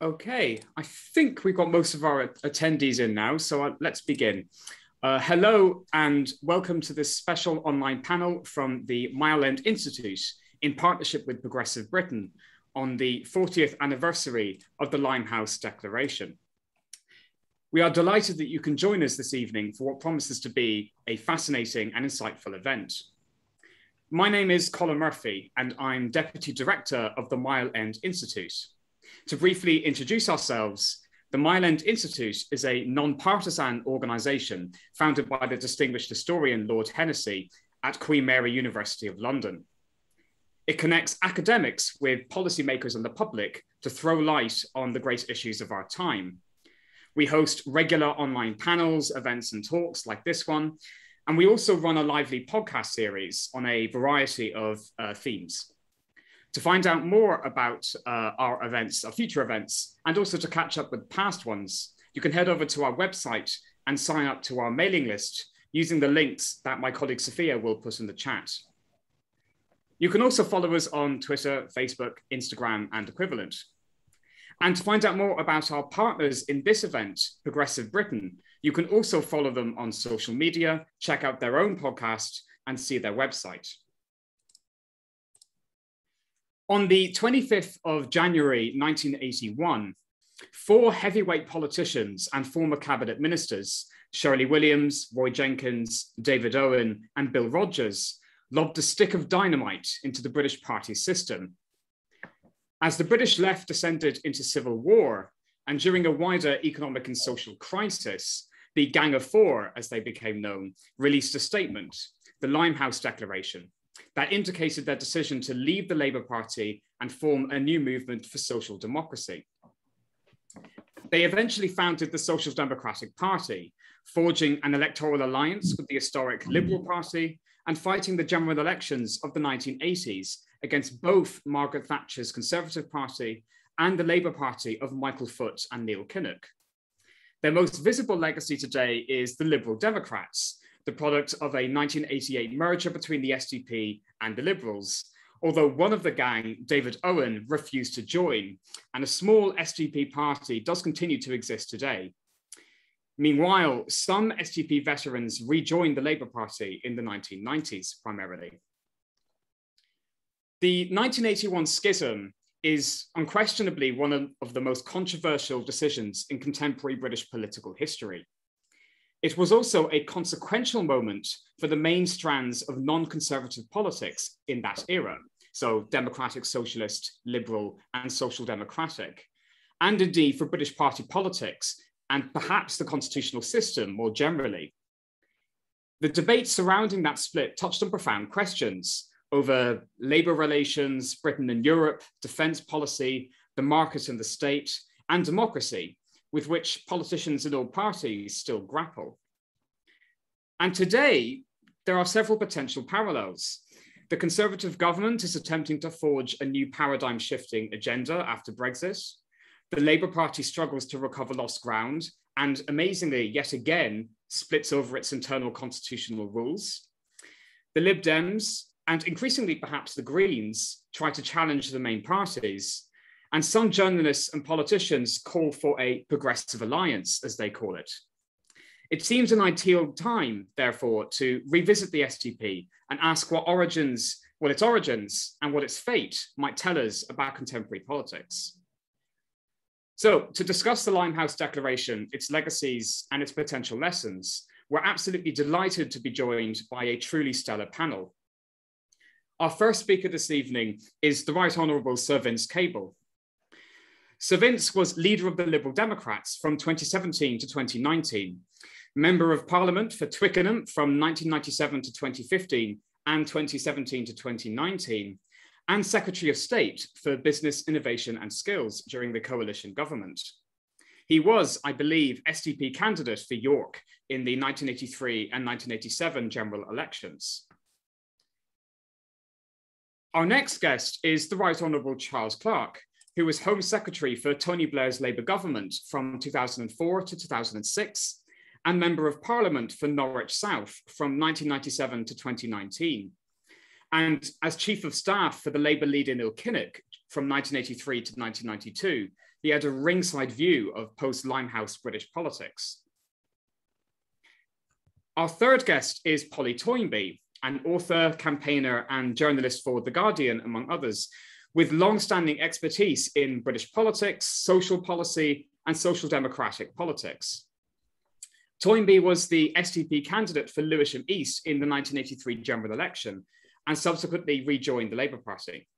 Okay, I think we've got most of our attendees in now, so uh, let's begin. Uh, hello and welcome to this special online panel from the Mile End Institute in partnership with Progressive Britain on the 40th anniversary of the Limehouse Declaration. We are delighted that you can join us this evening for what promises to be a fascinating and insightful event. My name is Colm Murphy and I'm Deputy Director of the Mile End Institute. To briefly introduce ourselves, the Mile End Institute is a non-partisan organisation founded by the distinguished historian Lord Hennessy at Queen Mary University of London. It connects academics with policymakers and the public to throw light on the great issues of our time. We host regular online panels, events, and talks like this one. And we also run a lively podcast series on a variety of uh, themes. To find out more about uh, our events, our future events, and also to catch up with past ones, you can head over to our website and sign up to our mailing list using the links that my colleague Sophia will put in the chat. You can also follow us on Twitter, Facebook, Instagram, and equivalent. And to find out more about our partners in this event, Progressive Britain, you can also follow them on social media, check out their own podcast, and see their website. On the 25th of January 1981, four heavyweight politicians and former cabinet ministers, Shirley Williams, Roy Jenkins, David Owen, and Bill Rodgers, lobbed a stick of dynamite into the British party system. As the British left descended into civil war, and during a wider economic and social crisis, the Gang of Four, as they became known, released a statement, the Limehouse Declaration, that indicated their decision to leave the Labour Party and form a new movement for social democracy. They eventually founded the Social Democratic Party, forging an electoral alliance with the historic Liberal Party and fighting the general elections of the 1980s against both Margaret Thatcher's Conservative Party and the Labour Party of Michael Foot and Neil Kinnock. Their most visible legacy today is the Liberal Democrats, the product of a 1988 merger between the SDP and the Liberals, although one of the gang, David Owen, refused to join, and a small SDP party does continue to exist today. Meanwhile, some SDP veterans rejoined the Labour Party in the 1990s primarily. The 1981 schism is unquestionably one of, the most controversial decisions in contemporary British political history. It was also a consequential moment for the main strands of non conservative politics in that era. So, democratic, socialist, liberal, and social democratic. And indeed for British party politics and perhaps the constitutional system more generally. The debate surrounding that split touched on profound questions over labour relations, Britain and Europe, defence policy, the market and the state, and democracy, with which politicians in all parties still grapple. And today, there are several potential parallels. The Conservative government is attempting to forge a new paradigm shifting agenda after Brexit. The Labour Party struggles to recover lost ground and, amazingly, yet again, splits over its internal constitutional rules. The Lib Dems, and increasingly perhaps the Greens, try to challenge the main parties. And some journalists and politicians call for a progressive alliance, as they call it. It seems an ideal time, therefore, to revisit the SDP and ask what origins, what its origins and what its fate might tell us about contemporary politics. So, to discuss the Limehouse Declaration, its legacies, and its potential lessons, we're absolutely delighted to be joined by a truly stellar panel. Our first speaker this evening is the Right Honourable Sir Vince Cable, Sir Vince was leader of the Liberal Democrats from 2017 to 2019, member of Parliament for Twickenham from 1997 to 2015 and 2017 to 2019, and Secretary of State for Business, Innovation and Skills during the coalition government. He was, I believe, SDP candidate for York in the 1983 and 1987 general elections. Our next guest is the Right Honourable Charles Clarke, who was Home Secretary for Tony Blair's Labour government from 2004 to 2006 and Member of Parliament for Norwich South from 1997 to 2019. And as Chief of Staff for the Labour leader Neil Kinnock from 1983 to 1992, he had a ringside view of post Limehouse British politics. Our third guest is Polly Toynbee, an author, campaigner, and journalist for The Guardian, among others, with long-standing expertise in British politics, social policy, and social democratic politics. Toynbee was the SDP candidate for Lewisham East in the 1983 general election and subsequently rejoined the Labour Party.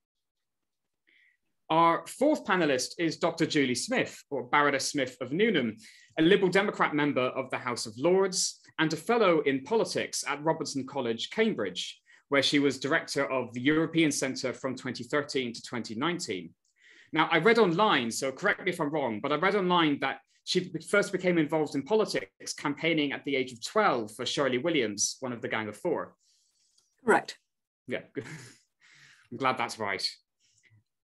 Our fourth panelist is Dr. Julie Smith, or Baroness Smith of Newnham, a Liberal Democrat member of the House of Lords and a fellow in politics at Robinson College, Cambridge, where she was director of the European Centre from 2013 to 2019. Now, I read online, so correct me if I'm wrong, but I read online that she first became involved in politics campaigning at the age of 12 for Shirley Williams, one of the Gang of Four. Correct. Yeah, I'm glad that's right.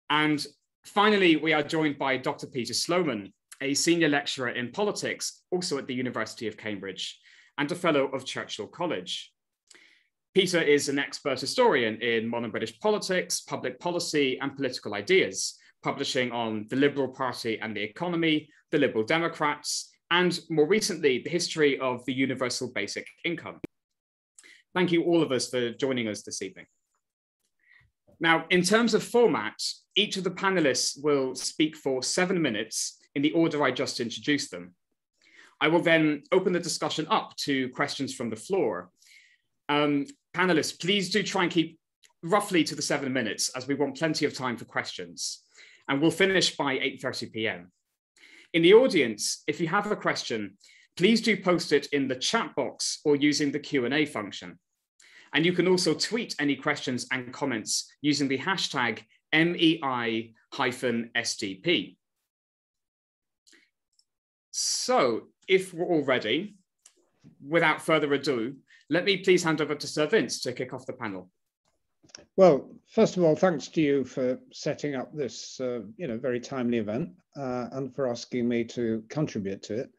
And finally, we are joined by Dr. Peter Sloman, a senior lecturer in politics, also at the University of Cambridge, and a fellow of Churchill College. Peter is an expert historian in modern British politics, public policy, and political ideas, publishing on the Liberal Party and the economy, the Liberal Democrats, and more recently, the history of the universal basic income. Thank you all of us for joining us this evening. Now, in terms of format, each of the panelists will speak for seven minutes in the order I just introduced them. I will then open the discussion up to questions from the floor. Um, panelists, please do try and keep roughly to the seven minutes as we want plenty of time for questions. And we'll finish by 8.30 p.m. In the audience, if you have a question, please do post it in the chat box or using the Q&A function. And you can also tweet any questions and comments using the hashtag MEI-SDP. So if we're all ready, without further ado, let me please hand over to Sir Vince to kick off the panel. Well, first of all, thanks to you for setting up this, uh, you know, very timely event uh, and for asking me to contribute to it.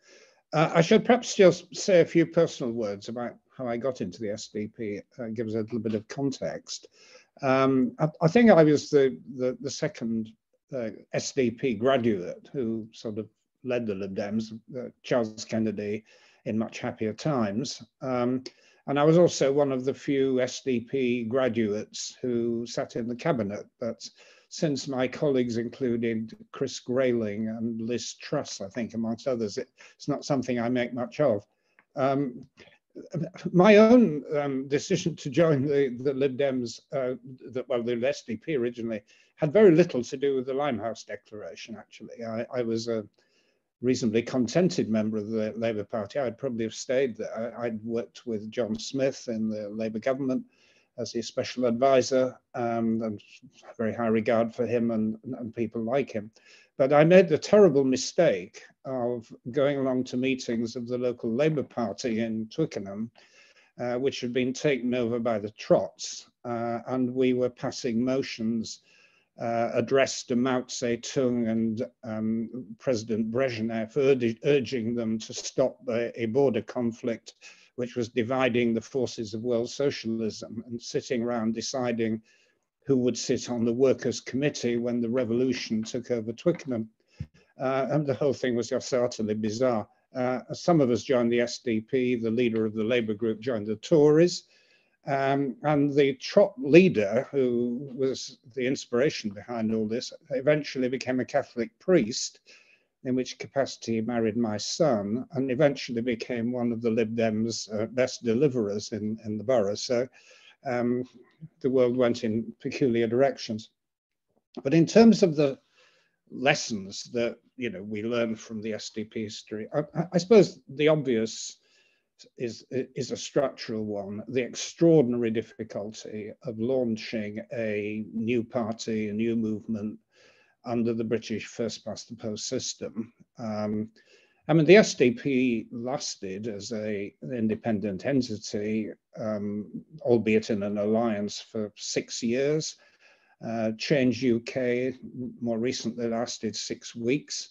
Uh, I should perhaps just say a few personal words about how I got into the SDP, uh, give us a little bit of context. Um, I, I, think I was the, the, the second uh, SDP graduate who sort of led the Lib Dems, uh, Charles Kennedy, in much happier times. Um, and I was also one of the few SDP graduates who sat in the cabinet. But since my colleagues included Chris Grayling and Liz Truss, I think, amongst others, it, it's not something I make much of. Um, my own um, decision to join the, the Lib Dems, uh, the, well, the SDP originally, had very little to do with the Limehouse Declaration, actually. I, I was a reasonably contented member of the Labour Party. I'd probably have stayed there. I'd worked with John Smith in the Labour government as his special advisor um, and very high regard for him and, and people like him. But I made the terrible mistake of going along to meetings of the local Labour Party in Twickenham, uh, which had been taken over by the Trots, uh, and we were passing motions uh, addressed to Mao Zedong and um, President Brezhnev, urging, them to stop a, a, border conflict which was dividing the forces of world socialism and sitting around deciding who would sit on the workers' committee when the revolution took over Twickenham. Uh, and the whole thing was just utterly bizarre. Uh, some of us joined the SDP, the leader of the Labour group joined the Tories, um, and the Trot leader, who was the inspiration behind all this, eventually became a Catholic priest, in which capacity he married my son, and eventually became one of the Lib Dems' uh, best deliverers in, in the borough. So um, the world went in peculiar directions. But in terms of the lessons that you know we learn from the SDP history, I, I suppose the obvious is, is a structural one. The extraordinary difficulty of launching a new party, a new movement under the British first past the post system. Um, I mean, the SDP lasted as a, an independent entity, um, albeit in an alliance for six years. Uh, Change UK more recently lasted six weeks.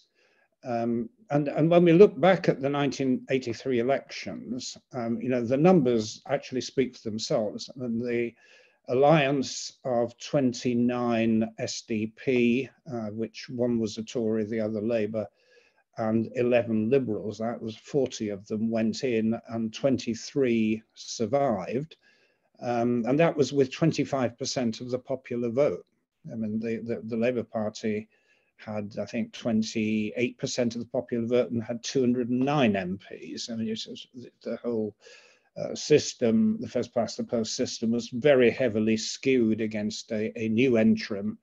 Um, and, and when we look back at the 1983 elections, um, you know, the numbers actually speak for themselves. And the alliance of 29 SDP, uh, which one was a Tory, the other Labour, and 11 Liberals, that was 40 of them went in and 23 survived. Um, and that was with 25% of the popular vote. I mean, the, the, the Labour Party had, I think, 28% of the popular vote and had 209 MPs. I mean, it's, the whole uh, system, the first past the post system, was very heavily skewed against a, a new entrant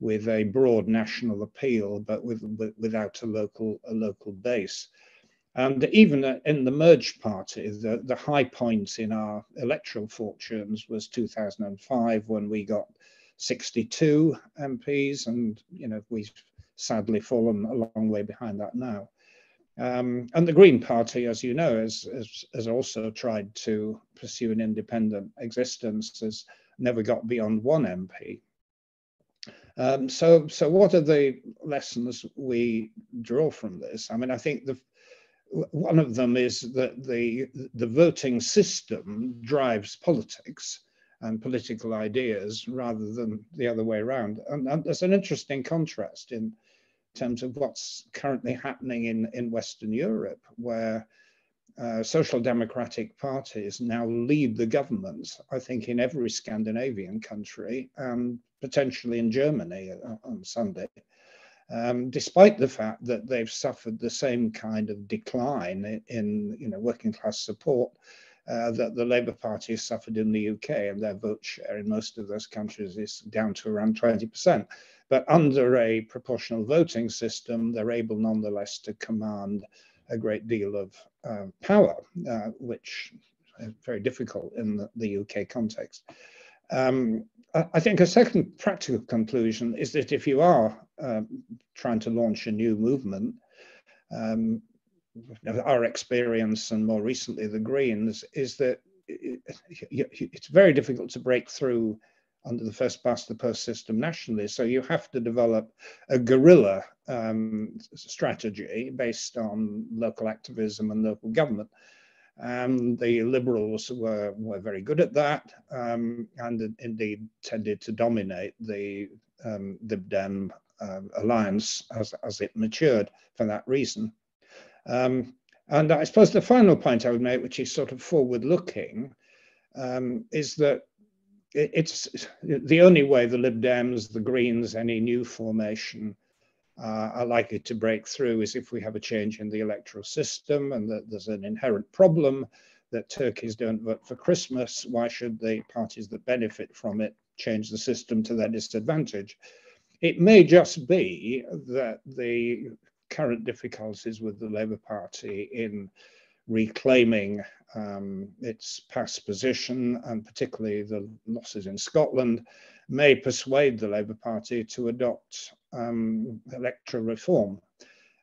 with a broad national appeal, but with, with, without a local a local base. And even in the merged party, the, the high point in our electoral fortunes was 2005 when we got 62 MPs, and you know we've sadly fallen a long way behind that now. Um, and the Green Party, as you know, has, has, has, also tried to pursue an independent existence, has never got beyond one MP. Um, so, so what are the lessons we draw from this? I mean, I think the one of them is that the, the voting system drives politics and political ideas rather than the other way around. And, and there's an interesting contrast in terms of what's currently happening in, in Western Europe, where uh, social democratic parties now lead the governments, I think, in every Scandinavian country and potentially in Germany uh, on Sunday um, despite the fact that they've suffered the same kind of decline in, in you know, working class support uh, that the Labour Party has suffered in the UK, and their vote share in most of those countries is down to around 20%. But under a proportional voting system, they're able nonetheless to command a great deal of uh, power, uh, which is very difficult in the, the UK context. Um, I think a second practical conclusion is that if you are um, trying to launch a new movement, um, our experience and more recently the Greens is that it's very difficult to break through under the first past the post system nationally. So you have to develop a guerrilla um, strategy based on local activism and local government. Um, the Liberals were, were very good at that um, and indeed tended to dominate the um, Dem uh, alliance as, as it matured for that reason. Um, and I suppose the final point I would make, which is sort of forward looking, um, is that it's the only way the Lib Dems, the Greens, any new formation uh, are likely to break through is if we have a change in the electoral system and that there's an inherent problem that turkeys don't vote for Christmas. Why should the parties that benefit from it change the system to their disadvantage? It may just be that the current difficulties with the Labour Party in reclaiming um, its past position and particularly the losses in Scotland may persuade the Labour Party to adopt um, electoral reform.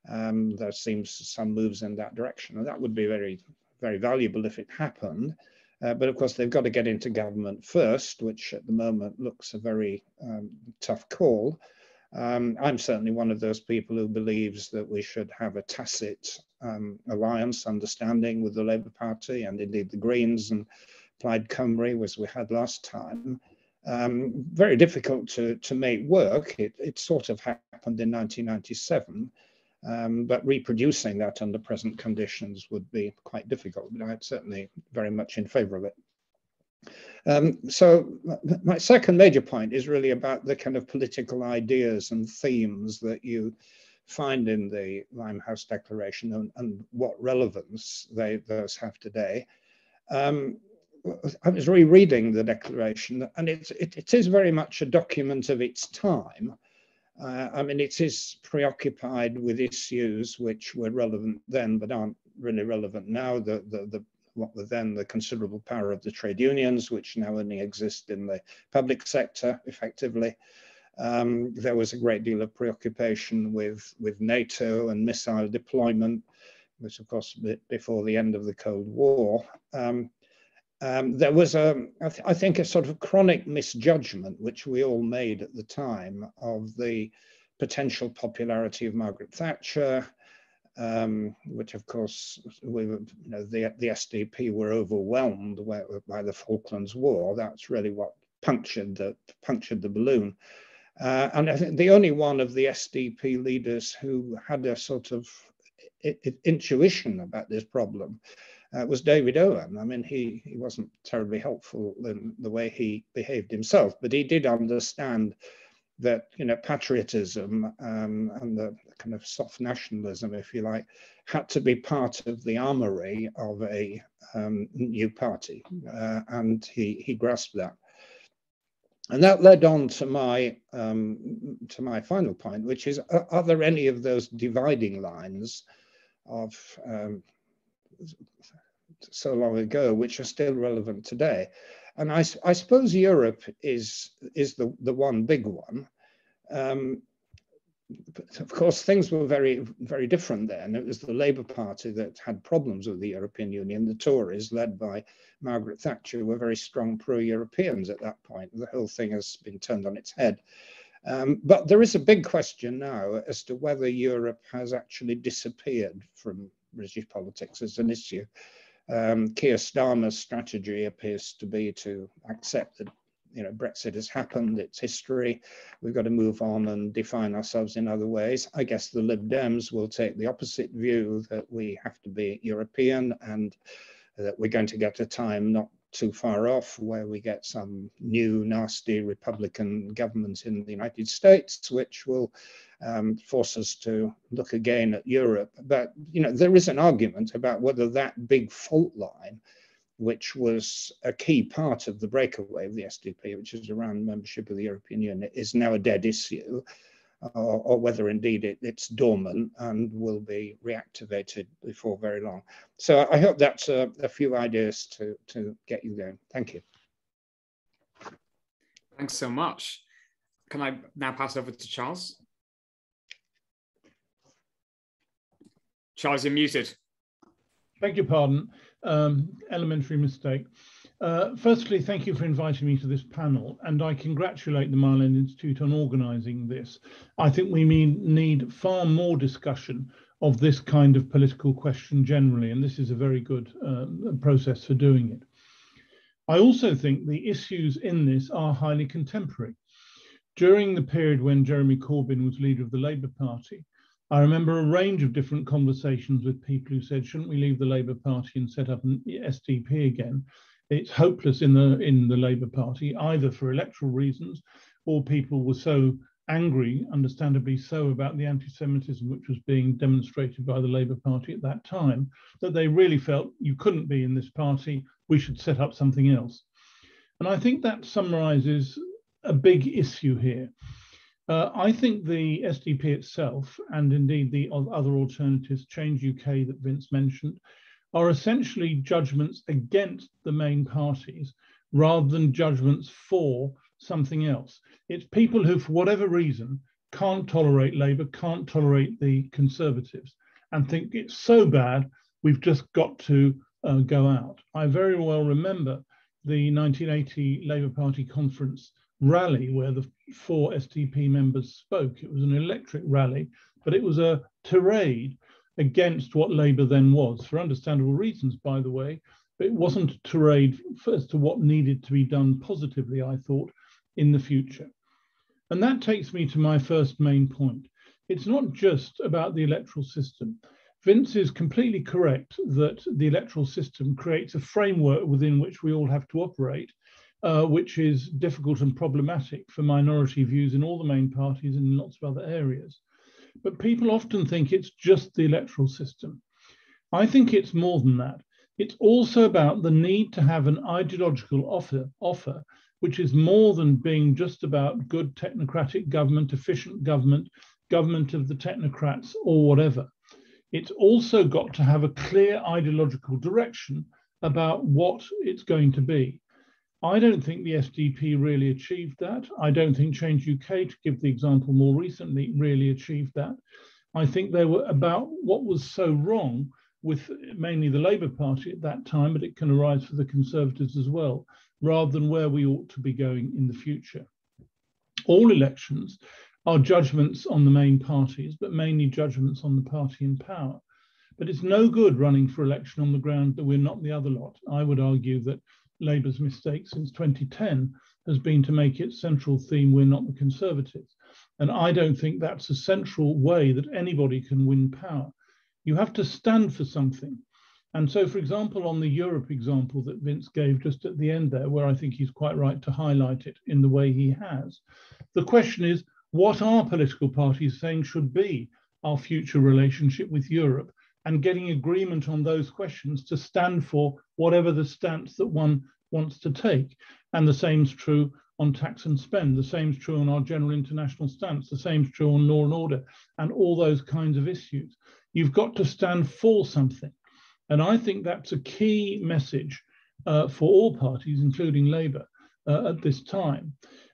Um, there seems some moves in that direction, and that would be very, very valuable if it happened. Uh, but of course, they've got to get into government first, which at the moment looks a very um, tough call. Um, I'm certainly one of those people who believes that we should have a tacit um, alliance understanding with the Labour Party and indeed the Greens and Plaid Cymru, as we had last time um, very difficult to, to make work. It, it sort of happened in 1997, um, but reproducing that under present conditions would be quite difficult. But I'm certainly very much in favor of it. Um, so my second major point is really about the kind of political ideas and themes that you find in the Limehouse Declaration and, and what relevance they those have today. Um, I was rereading the Declaration, and it, it, it is very much a document of its time. Uh, I mean, it is preoccupied with issues which were relevant then, but aren't really relevant now. The, the, the, what were then the considerable power of the trade unions, which now only exist in the public sector effectively. Um, there was a great deal of preoccupation with, with NATO and missile deployment, which of course before the end of the Cold War. Um, um, there was a, I, th I think, a sort of chronic misjudgment which we all made at the time of the potential popularity of Margaret Thatcher, um, which of course we were, you know, the, the SDP were overwhelmed by the Falklands War. That's really what punctured the, punctured the balloon. Uh, and I think the only one of the SDP leaders who had a sort of intuition about this problem uh, was David Owen. I mean, he, he wasn't terribly helpful in the way he behaved himself, but he did understand that you know patriotism um, and the kind of soft nationalism, if you like, had to be part of the armory of a um, new party, uh, and he he grasped that. And that led on to my um, to my final point, which is: are, are, there any of those dividing lines of um, so long ago which are still relevant today? And I, I suppose Europe is, is the, the one big one. Um, of course, things were very, very different then. It was the Labour Party that had problems with the European Union. The Tories, led by Margaret Thatcher, were very strong pro-Europeans at that point. The whole thing has been turned on its head. Um, but there is a big question now as to whether Europe has actually disappeared from British politics as an issue um, Keir Starmer's strategy appears to be to accept that you know Brexit has happened, it's history. We've got to move on and define ourselves in other ways. I guess the Lib Dems will take the opposite view that we have to be European and that we're going to get a time not too far off where we get some new nasty Republican government in the United States, which will um, force us to look again at Europe. But you know, there is an argument about whether that big fault line, which was a key part of the breakaway of the SDP, which is around membership of the European Union, is now a dead issue or, or whether indeed it, it's dormant and will be reactivated before very long. So I hope that's a, a few ideas to, to get you going. Thank you. Thanks so much. Can I now pass over to Charles? Charles, you're muted. Beg your pardon. Um, elementary mistake. Uh, firstly, thank you for inviting me to this panel, and I congratulate the End Institute on organising this. I think we need far more discussion of this kind of political question generally, and this is a very good uh, process for doing it. I also think the issues in this are highly contemporary. During the period when Jeremy Corbyn was leader of the Labour Party, I remember a range of different conversations with people who said, shouldn't we leave the Labour Party and set up an SDP again? It's hopeless in the in the Labour Party, either for electoral reasons or people were so angry, understandably so, about the anti-Semitism which was being demonstrated by the Labour Party at that time, that they really felt you couldn't be in this party, we should set up something else. And I think that summarises a big issue here. Uh, I think the SDP itself, and indeed the other alternatives, Change UK that Vince mentioned, are essentially judgments against the main parties rather than judgments for something else. It's people who, for whatever reason, can't tolerate Labour, can't tolerate the Conservatives, and think it's so bad, we've just got to uh, go out. I very well remember the 1980 Labour Party conference rally where the four SDP members spoke. It was an electric rally, but it was a tirade against what Labour then was, for understandable reasons, by the way. But it wasn't a tirade as to what needed to be done positively, I thought, in the future. And that takes me to my first main point. It's not just about the electoral system. Vince is completely correct that the electoral system creates a framework within which we all have to operate, uh, which is difficult and problematic for minority views in all the main parties and in lots of other areas. But people often think it's just the electoral system. I think it's more than that. It's also about the need to have an ideological offer, offer which is more than being just about good technocratic government, efficient government, government of the technocrats, or whatever. It's also got to have a clear ideological direction about what it's going to be. I don't think the SDP really achieved that. I don't think Change UK, to give the example more recently, really achieved that. I think they were about what was so wrong with mainly the Labour Party at that time, but it can arise for the Conservatives as well, rather than where we ought to be going in the future. All elections are judgments on the main parties, but mainly judgments on the party in power. But it's no good running for election on the ground that we're not the other lot. I would argue that Labour's mistake since 2010 has been to make its central theme we're not the Conservatives. And I don't think that's a central way that anybody can win power. You have to stand for something. And so, for example, on the Europe example that Vince gave just at the end there, where I think he's quite right to highlight it in the way he has, the question is what are political parties saying should be our future relationship with Europe? And getting agreement on those questions to stand for whatever the stance that one wants to take. And the same's true on tax and spend. The same's true on our general international stance. The same's true on law and order and all those kinds of issues. You've got to stand for something. And I think that's a key message uh, for all parties, including Labour, uh, at this time.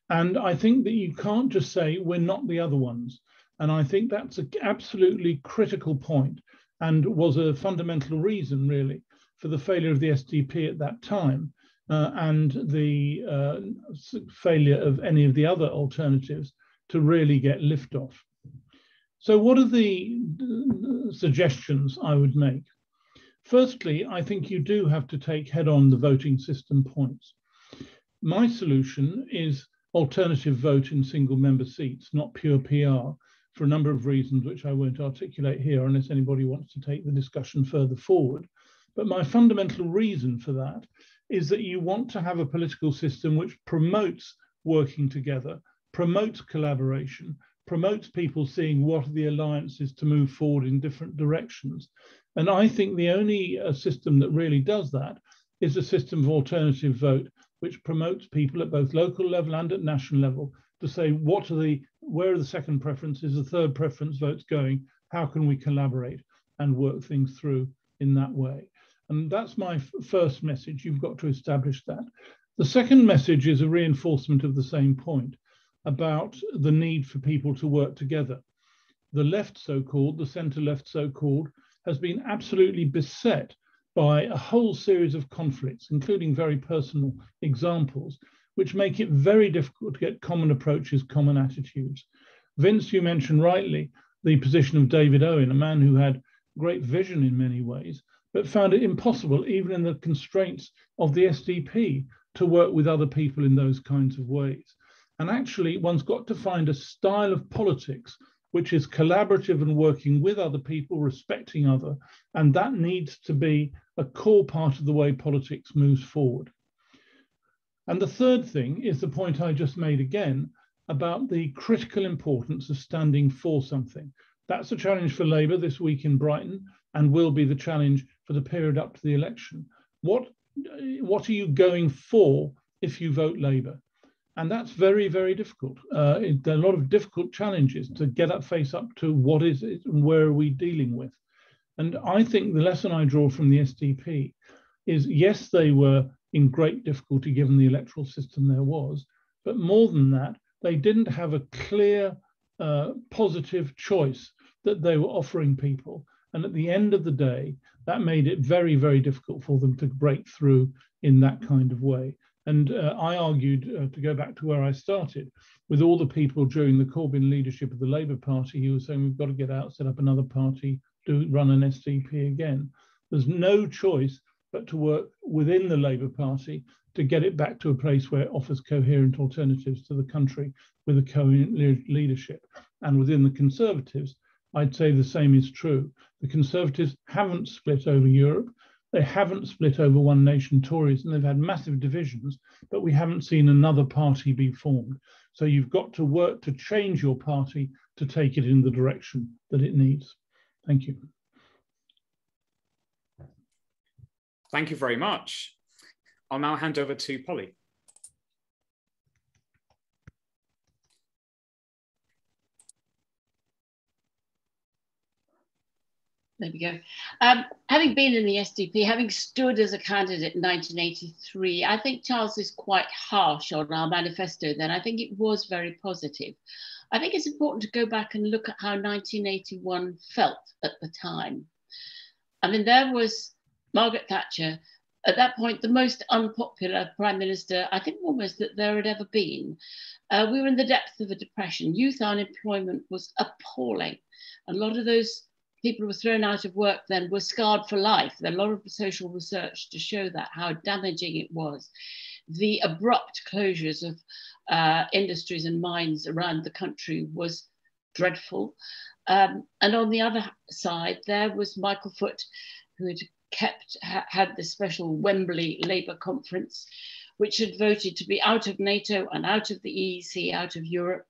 And I think that you can't just say we're not the other ones. And I think that's an absolutely critical point and was a fundamental reason, really, for the failure of the SDP at that time uh, and the uh, failure of any of the other alternatives to really get liftoff. So, what are the uh, suggestions I would make? Firstly, I think you do have to take head on the voting system points. My solution is alternative vote in single member seats, not pure PR, for a number of reasons which I won't articulate here unless anybody wants to take the discussion further forward. But my fundamental reason for that is that you want to have a political system which promotes working together, promotes collaboration, promotes people seeing what are the alliances to move forward in different directions. And I think the only uh, system that really does that is a system of alternative vote, which promotes people at both local level and at national level to say what are the where are the second preferences, the third preference votes going, how can we collaborate and work things through in that way. And that's my first message. You've got to establish that. The second message is a reinforcement of the same point about the need for people to work together. The left, so called, the centre left, so called, has been absolutely beset by a whole series of conflicts, including very personal examples, which make it very difficult to get common approaches, common attitudes. Vince, you mentioned rightly the position of David Owen, a man who had great vision in many ways, but found it impossible, even in the constraints of the SDP, to work with other people in those kinds of ways. And actually, one's got to find a style of politics which is collaborative and working with other people, respecting other, and that needs to be a core part of the way politics moves forward. And the third thing is the point I just made again about the critical importance of standing for something. That's a challenge for Labour this week in Brighton and will be the challenge for the period up to the election. What, what are you going for if you vote Labour? And that's very, very difficult. Uh, it, there are a lot of difficult challenges to get up, face up to what is it and where are we dealing with. And I think the lesson I draw from the SDP is yes, they were in great difficulty given the electoral system there was, but more than that, they didn't have a clear uh, positive choice that they were offering people. And at the end of the day, that made it very, very difficult for them to break through in that kind of way. And uh, I argued, uh, to go back to where I started, with all the people during the Corbyn leadership of the Labour Party who were saying we've got to get out, set up another party, do run an SDP again. There's no choice but to work within the Labour Party to get it back to a place where it offers coherent alternatives to the country with a coherent le leadership. And within the Conservatives, I'd say the same is true. The Conservatives haven't split over Europe. They haven't split over one nation Tories, and they've had massive divisions, but we haven't seen another party be formed. So you've got to work to change your party to take it in the direction that it needs. Thank you. Thank you very much. I'll now hand over to Polly. There we go. Um, having been in the SDP, having stood as a candidate in 1983, I think Charles is quite harsh on our manifesto then. I think it was very positive. I think it's important to go back and look at how 1981 felt at the time. I mean, there was Margaret Thatcher, at that point, the most unpopular prime minister, I think almost that there had ever been. Uh, we were in the depths of a depression. Youth unemployment was appalling. A lot of those people who were thrown out of work then were scarred for life. There are a lot of social research to show that, how damaging it was. The abrupt closures of uh, industries and mines around the country was dreadful. Um, and on the other side, there was Michael Foot, who had kept ha had the special Wembley Labour conference, which had voted to be out of NATO and out of the EEC, out of Europe,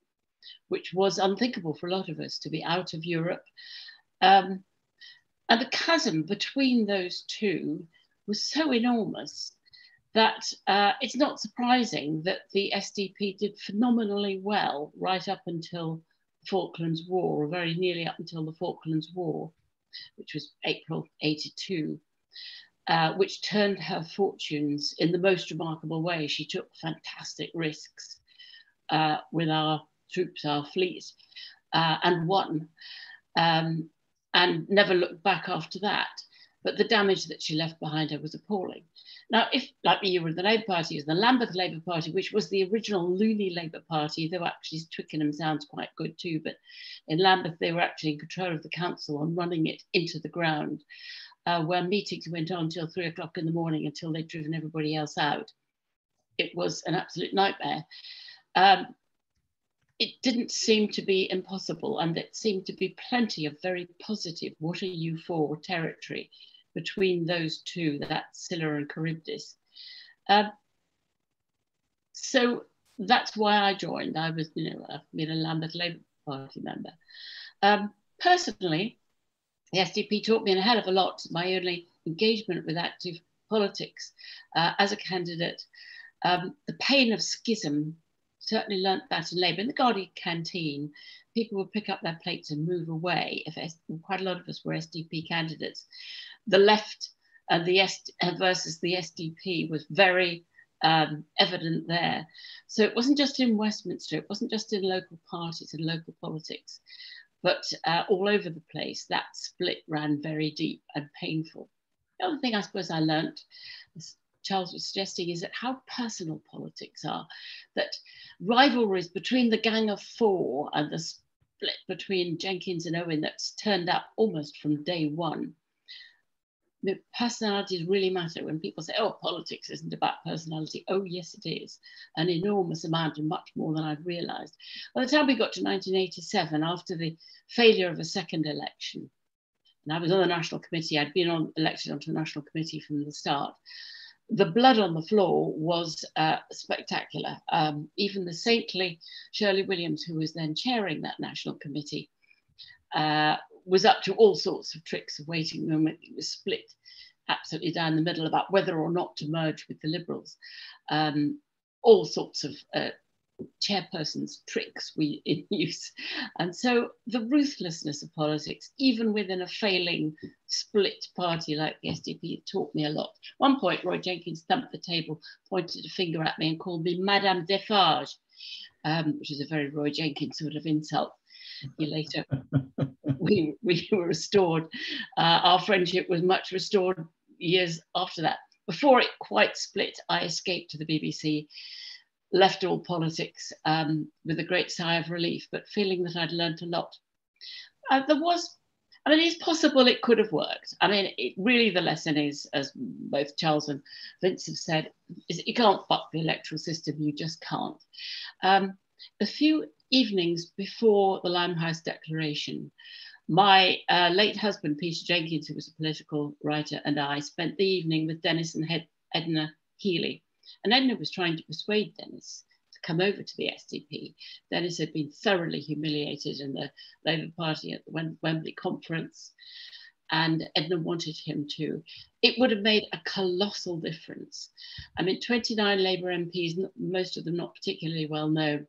which was unthinkable for a lot of us to be out of Europe. Um, and the chasm between those two was so enormous that uh, it's not surprising that the SDP did phenomenally well right up until the Falklands War, or very nearly up until the Falklands War, which was April 82, uh, which turned her fortunes in the most remarkable way. She took fantastic risks uh, with our troops, our fleet, uh, and won. Um, and never looked back after that. But the damage that she left behind her was appalling. Now, if, like me, you were in the Labour Party, was the Lambeth Labour Party, which was the original Looney Labour Party, though actually Twickenham sounds quite good too, but in Lambeth, they were actually in control of the council and running it into the ground, uh, where meetings went on till three o'clock in the morning until they'd driven everybody else out. It was an absolute nightmare. Um, it didn't seem to be impossible, and it seemed to be plenty of very positive what are you for territory between those two, that Scylla and Charybdis. Um, so that's why I joined. I was, you know, I've been a Lambeth Labour Party member. Um, personally, the SDP taught me a hell of a lot. My only engagement with active politics uh, as a candidate, um, the pain of schism certainly learnt that in Labour. In the Guardian canteen, people would pick up their plates and move away. If quite a lot of us were SDP candidates, the left and the S versus the SDP was very um, evident there. So it wasn't just in Westminster, it wasn't just in local parties and local politics, but uh, all over the place. That split ran very deep and painful. The other thing I suppose I learnt Charles was suggesting is that how personal politics are, that rivalries between the Gang of Four and the split between Jenkins and Owen that's turned up almost from day one. The personalities really matter when people say, oh, politics isn't about personality. Oh, yes, it is. An enormous amount and much more than I'd realized. By the time we got to 1987, after the failure of a second election, and I was on the National Committee, I'd been on, elected onto the National Committee from the start the blood on the floor was uh, spectacular. Um, even the saintly Shirley Williams, who was then chairing that national committee, uh, was up to all sorts of tricks of waiting room. It was split absolutely down the middle about whether or not to merge with the Liberals. Um, all sorts of uh, chairperson's tricks we in use. And so the ruthlessness of politics, even within a failing split party like the SDP, taught me a lot. One point, Roy Jenkins thumped the table, pointed a finger at me and called me Madame Defarge, um, which is a very Roy Jenkins sort of insult. He later, we, we were restored. Uh, our friendship was much restored years after that. Before it quite split, I escaped to the BBC left all politics um, with a great sigh of relief, but feeling that I'd learnt a lot. Uh, there was, I mean, it's possible it could have worked. I mean, it, really the lesson is, as both Charles and Vince have said, is you can't fuck the electoral system, you just can't. Um, a few evenings before the Limehouse Declaration, my uh, late husband, Peter Jenkins, who was a political writer, and I spent the evening with Denis and Edna Healy. and Edna was trying to persuade Denis to come over to the SDP. Denis had been thoroughly humiliated in the Labour Party at the Wembley conference, and Edna wanted him to. It would have made a colossal difference. I mean, 29 Labour MPs, most of them not particularly well known,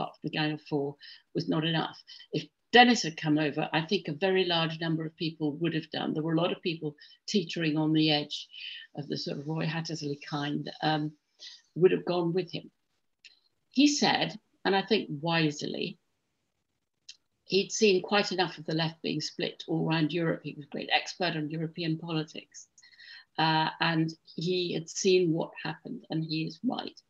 apart from the Gang of Four, was not enough. If Denis had come over, I think a very large number of people would have done. There were a lot of people teetering on the edge of the sort of Roy Hattersley kind, um, would have gone with him. He said, and I think wisely, he'd seen quite enough of the left being split all around Europe. He was a great expert on European politics. Uh, and he had seen what happened, and he is right.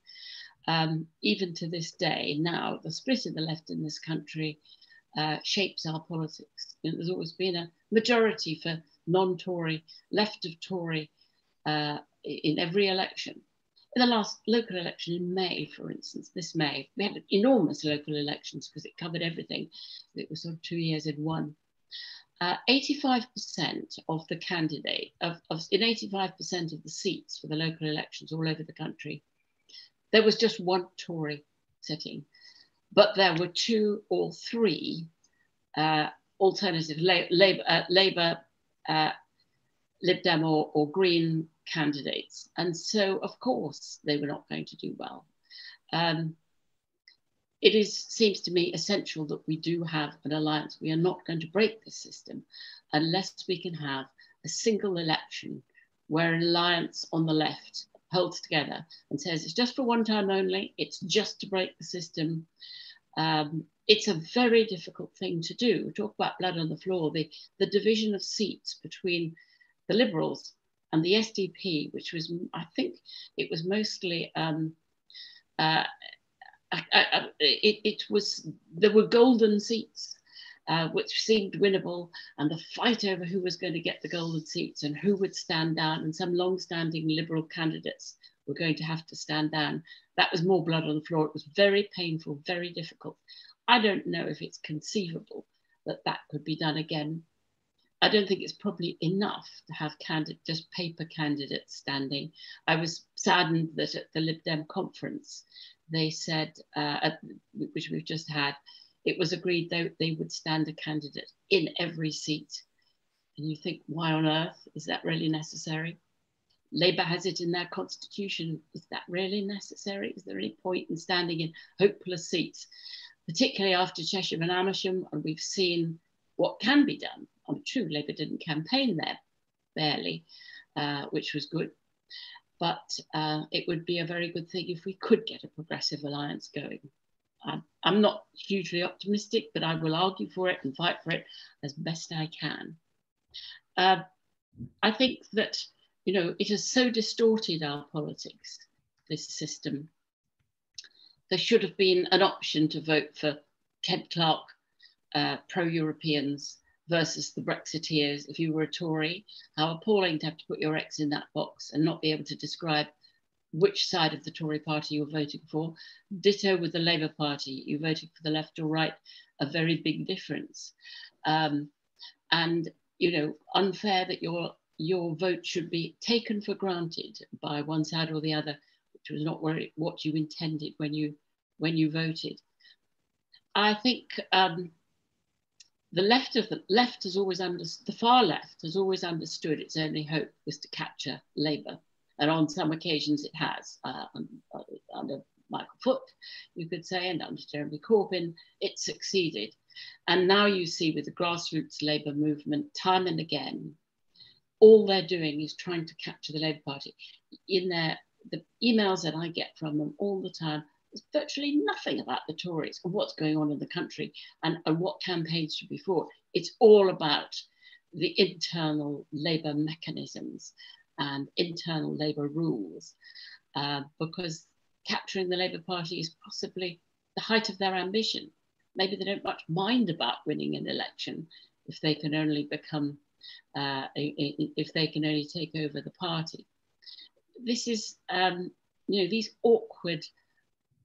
Um, even to this day, now the split of the left in this country uh, shapes our politics. You know, there's always been a majority for non-Tory, left of Tory uh, in every election. In the last local election in May, for instance, this May, we had enormous local elections because it covered everything. It was sort of two years in one. 85% uh, of the candidate, of, of, in 85% of the seats for the local elections all over the country, there was just one Tory sitting, but there were two or three uh, alternative La Labour, uh, uh, Lib Dem or, or Green candidates. And so, of course, they were not going to do well. Um, it is, seems to me essential that we do have an alliance. We are not going to break this system unless we can have a single election where an alliance on the left holds together and says it's just for one time only, it's just to break the system. Um, it's a very difficult thing to do. We Talk about blood on the floor, the, the division of seats between the Liberals and the SDP, which was, I think it was mostly, um, uh, I, I, it, it, was, there were golden seats, uh, which seemed winnable, and the fight over who was going to get the golden seats and who would stand down, and some long-standing Liberal candidates were going to have to stand down. That was more blood on the floor. It was very painful, very difficult. I don't know if it's conceivable that that could be done again I don't think it's probably enough to have candidate, just paper candidates standing. I was saddened that at the Lib Dem conference, they said, uh, at, which we've just had, it was agreed that they would stand a candidate in every seat. And you think, why on earth is that really necessary? Labour has it in their constitution. Is that really necessary? Is there any point in standing in hopeless seats, particularly after Chesham and Amersham? And we've seen what can be done um, true, Labour didn't campaign there, barely, uh, which was good. But uh, it would be a very good thing if we could get a progressive alliance going. I'm, not hugely optimistic, but I will argue for it and fight for it as best I can. Uh, I think that, you know, it has so distorted our politics, this system. There should have been an option to vote for Ken Clarke, uh, pro-Europeans, versus the Brexiteers if you were a Tory. How appalling to have to put your ex in that box and not be able to describe which side of the Tory party you're voting for. Ditto with the Labour Party. You voted for the left or right, a very big difference. Um, and, you know, unfair that your, your vote should be taken for granted by one side or the other, which was not what you intended when you, when you voted. I think um, the left of the left has always understood, the far left has always understood its only hope was to capture Labour. And on some occasions it has, uh, uh, under Michael Foot, you could say, and under Jeremy Corbyn, it succeeded. And now you see with the grassroots Labour movement, time and again, all they're doing is trying to capture the Labour Party. In their the emails that I get from them all the time there's virtually nothing about the Tories and what's going on in the country and, and what campaigns should be fought. It's all about the internal Labour mechanisms and internal Labour rules, uh, because capturing the Labour Party is possibly the height of their ambition. Maybe they don't much mind about winning an election if they can only become, uh, if they can only take over the party. This is, um, you know, these awkward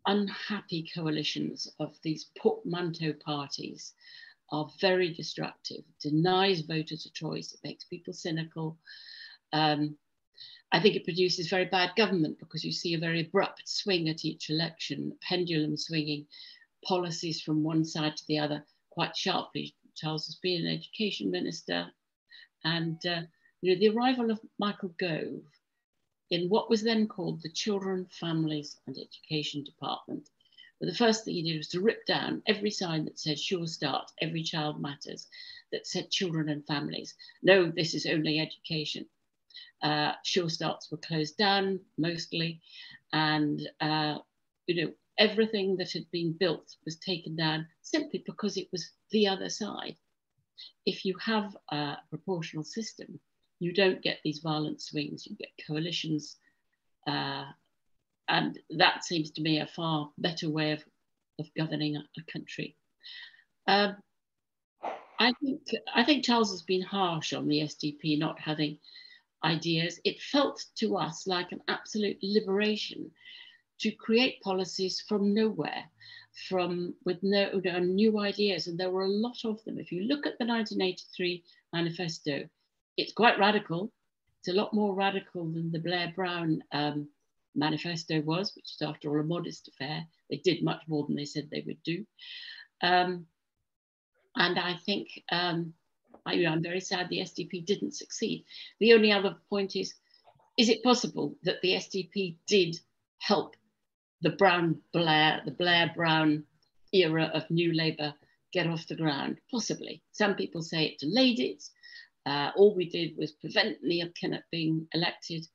unhappy coalitions of these portmanteau parties are very destructive, denies voters a choice, it makes people cynical. Um, I think it produces very bad government because you see a very abrupt swing at each election, pendulum swinging policies from one side to the other quite sharply. Charles has been an education minister and uh, you know, the arrival of Michael Gove in what was then called the Children, Families and Education Department. But the first thing he did was to rip down every sign that said Sure Start, Every Child Matters, that said children and families. No, this is only education. Uh, sure Starts were closed down mostly, and uh, you know everything that had been built was taken down simply because it was the other side. If you have a proportional system, you don't get these violent swings, you get coalitions. Uh, and that seems to me a far better way of, of governing a, a country. Um, I think I think Charles has been harsh on the SDP not having ideas. It felt to us like an absolute liberation to create policies from nowhere, from with no, no new ideas, and there were a lot of them. If you look at the 1983 manifesto, it's quite radical. It's a lot more radical than the Blair Brown um, manifesto was, which is after all a modest affair. They did much more than they said they would do. Um, and I think um, I, am very sad the SDP didn't succeed. The only other point is, is it possible that the SDP did help the Brown Blair, the Blair Brown era of New Labour get off the ground? Possibly. Some people say it delayed it. Uh, all we did was prevent Neil Kinnock being elected.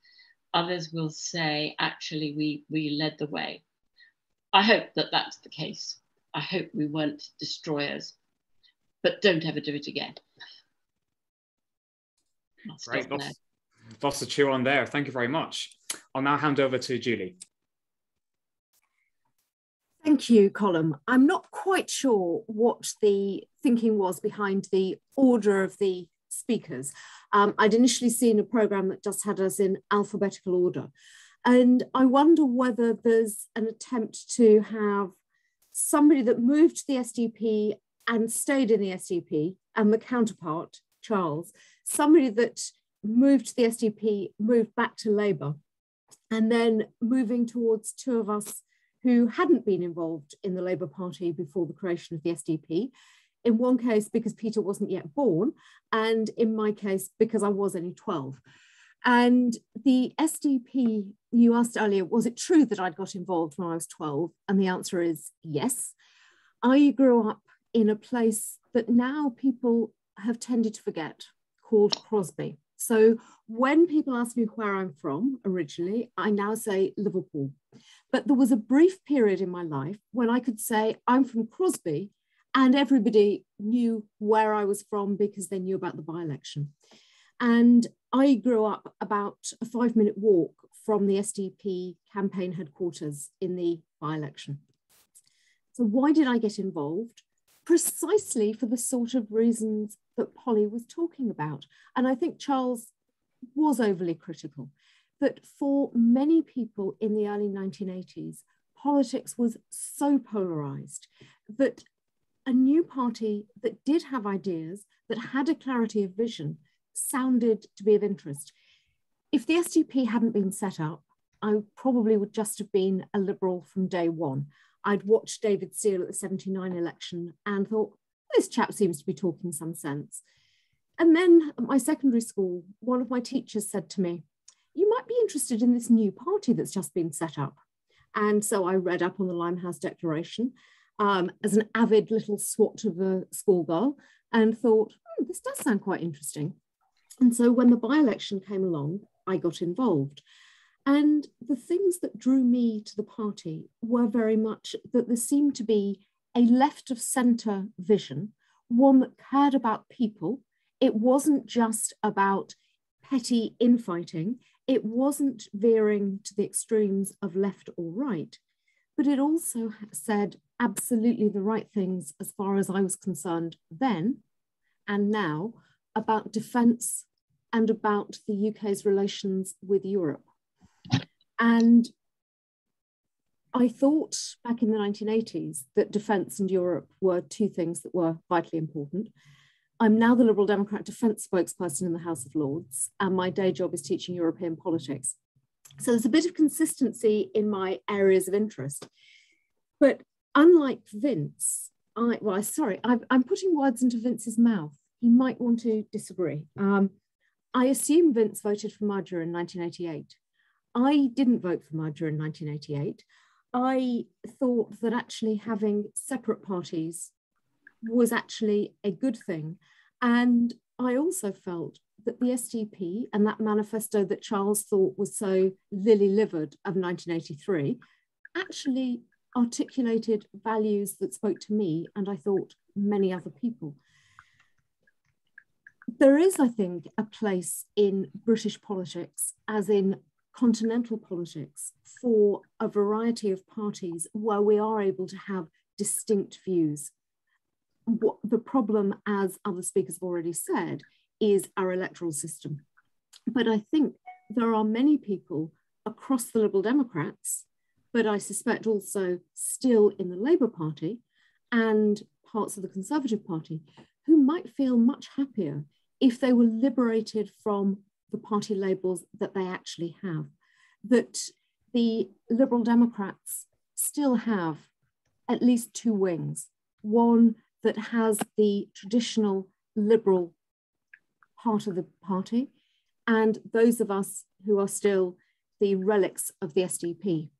Others will say, actually, we, we led the way. I hope that that's the case. I hope we weren't destroyers but don't ever do it again. Right, lots, lots to chew on there. Thank you very much. I'll now hand over to Julie. Thank you, Colm. I'm not quite sure what the thinking was behind the order of the speakers. Um, I'd initially seen a program that just had us in alphabetical order. And I wonder whether there's an attempt to have somebody that moved to the SDP and stayed in the SDP, and the counterpart, Charles, somebody that moved to the SDP, moved back to Labour, and then moving towards two of us who hadn't been involved in the Labour Party before the creation of the SDP. In one case, because Peter wasn't yet born, and in my case, because I was only 12. And the SDP, you asked earlier, was it true that I'd got involved when I was 12? And the answer is yes. I grew up in a place that now people have tended to forget called Crosby. So when people ask me where I'm from originally, I now say Liverpool. But there was a brief period in my life when I could say I'm from Crosby and everybody knew where I was from because they knew about the by election. And I grew up about a five minute walk from the SDP campaign headquarters in the by election. So, why did I get involved? precisely for the sort of reasons that Polly was talking about. And I think Charles was overly critical But for many people in the early 1980s, politics was so polarized that a new party that did have ideas, that had a clarity of vision, sounded to be of interest. If the SDP hadn't been set up, I probably would just have been a liberal from day one. I'd watched David Steel at the 79 election and thought, this chap seems to be talking some sense. And then at my secondary school, one of my teachers said to me, you might be interested in this new party that's just been set up. And so I read up on the Limehouse Declaration um, as an avid little swat of a schoolgirl and thought, oh, this does sound quite interesting. And so when the by election came along, I got involved. And the things that drew me to the party were very much that there seemed to be a left of centre vision, one that cared about people. It wasn't just about petty infighting, it wasn't veering to the extremes of left or right, but it also said absolutely the right things as far as I was concerned then and now about defence and about the UK's relations with Europe. And I thought back in the 1980s that defence and Europe were two things that were vitally important. I'm now the Liberal Democrat defence spokesperson in the House of Lords, and my day job is teaching European politics. So there's a bit of consistency in my areas of interest. But unlike Vince, I, well, sorry, i am putting words into Vince's mouth. He might want to disagree. Um, I assume Vince voted for merger in 1988. I didn't vote for merger in 1988. I thought that actually having separate parties was actually a good thing. And I also felt that the SDP and that manifesto that Charles thought was so lily livered of 1983 actually articulated values that spoke to me and I thought many other people. There is, I think, a place in British politics, as in continental politics, for a variety of parties where we are able to have distinct views. What the problem, as other speakers have already said, is our electoral system. But I think there are many people across the Liberal Democrats, but I suspect also still in the Labour Party and parts of the Conservative Party who might feel much happier if they were liberated from the party labels that they actually have. That the Liberal Democrats still have at least two wings one that has the traditional liberal part of the party, and those of us who are still the relics of the SDP.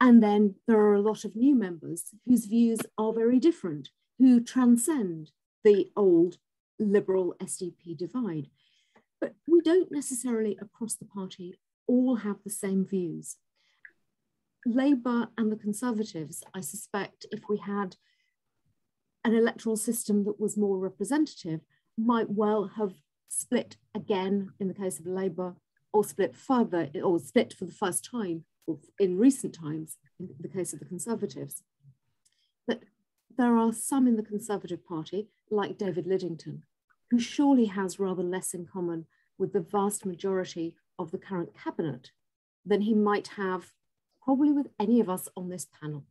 And then there are a lot of new members whose views are very different, who transcend the old liberal SDP divide. But we don't necessarily across the party all have the same views. Labour and the Conservatives, I suspect, if we had an electoral system that was more representative, might well have split again in the case of Labour, or split further, or split for the first time in recent times in the case of the Conservatives. But there are some in the Conservative Party, like David Lidington, who surely has rather less in common with the vast majority of the current cabinet than he might have probably with any of us on this panel.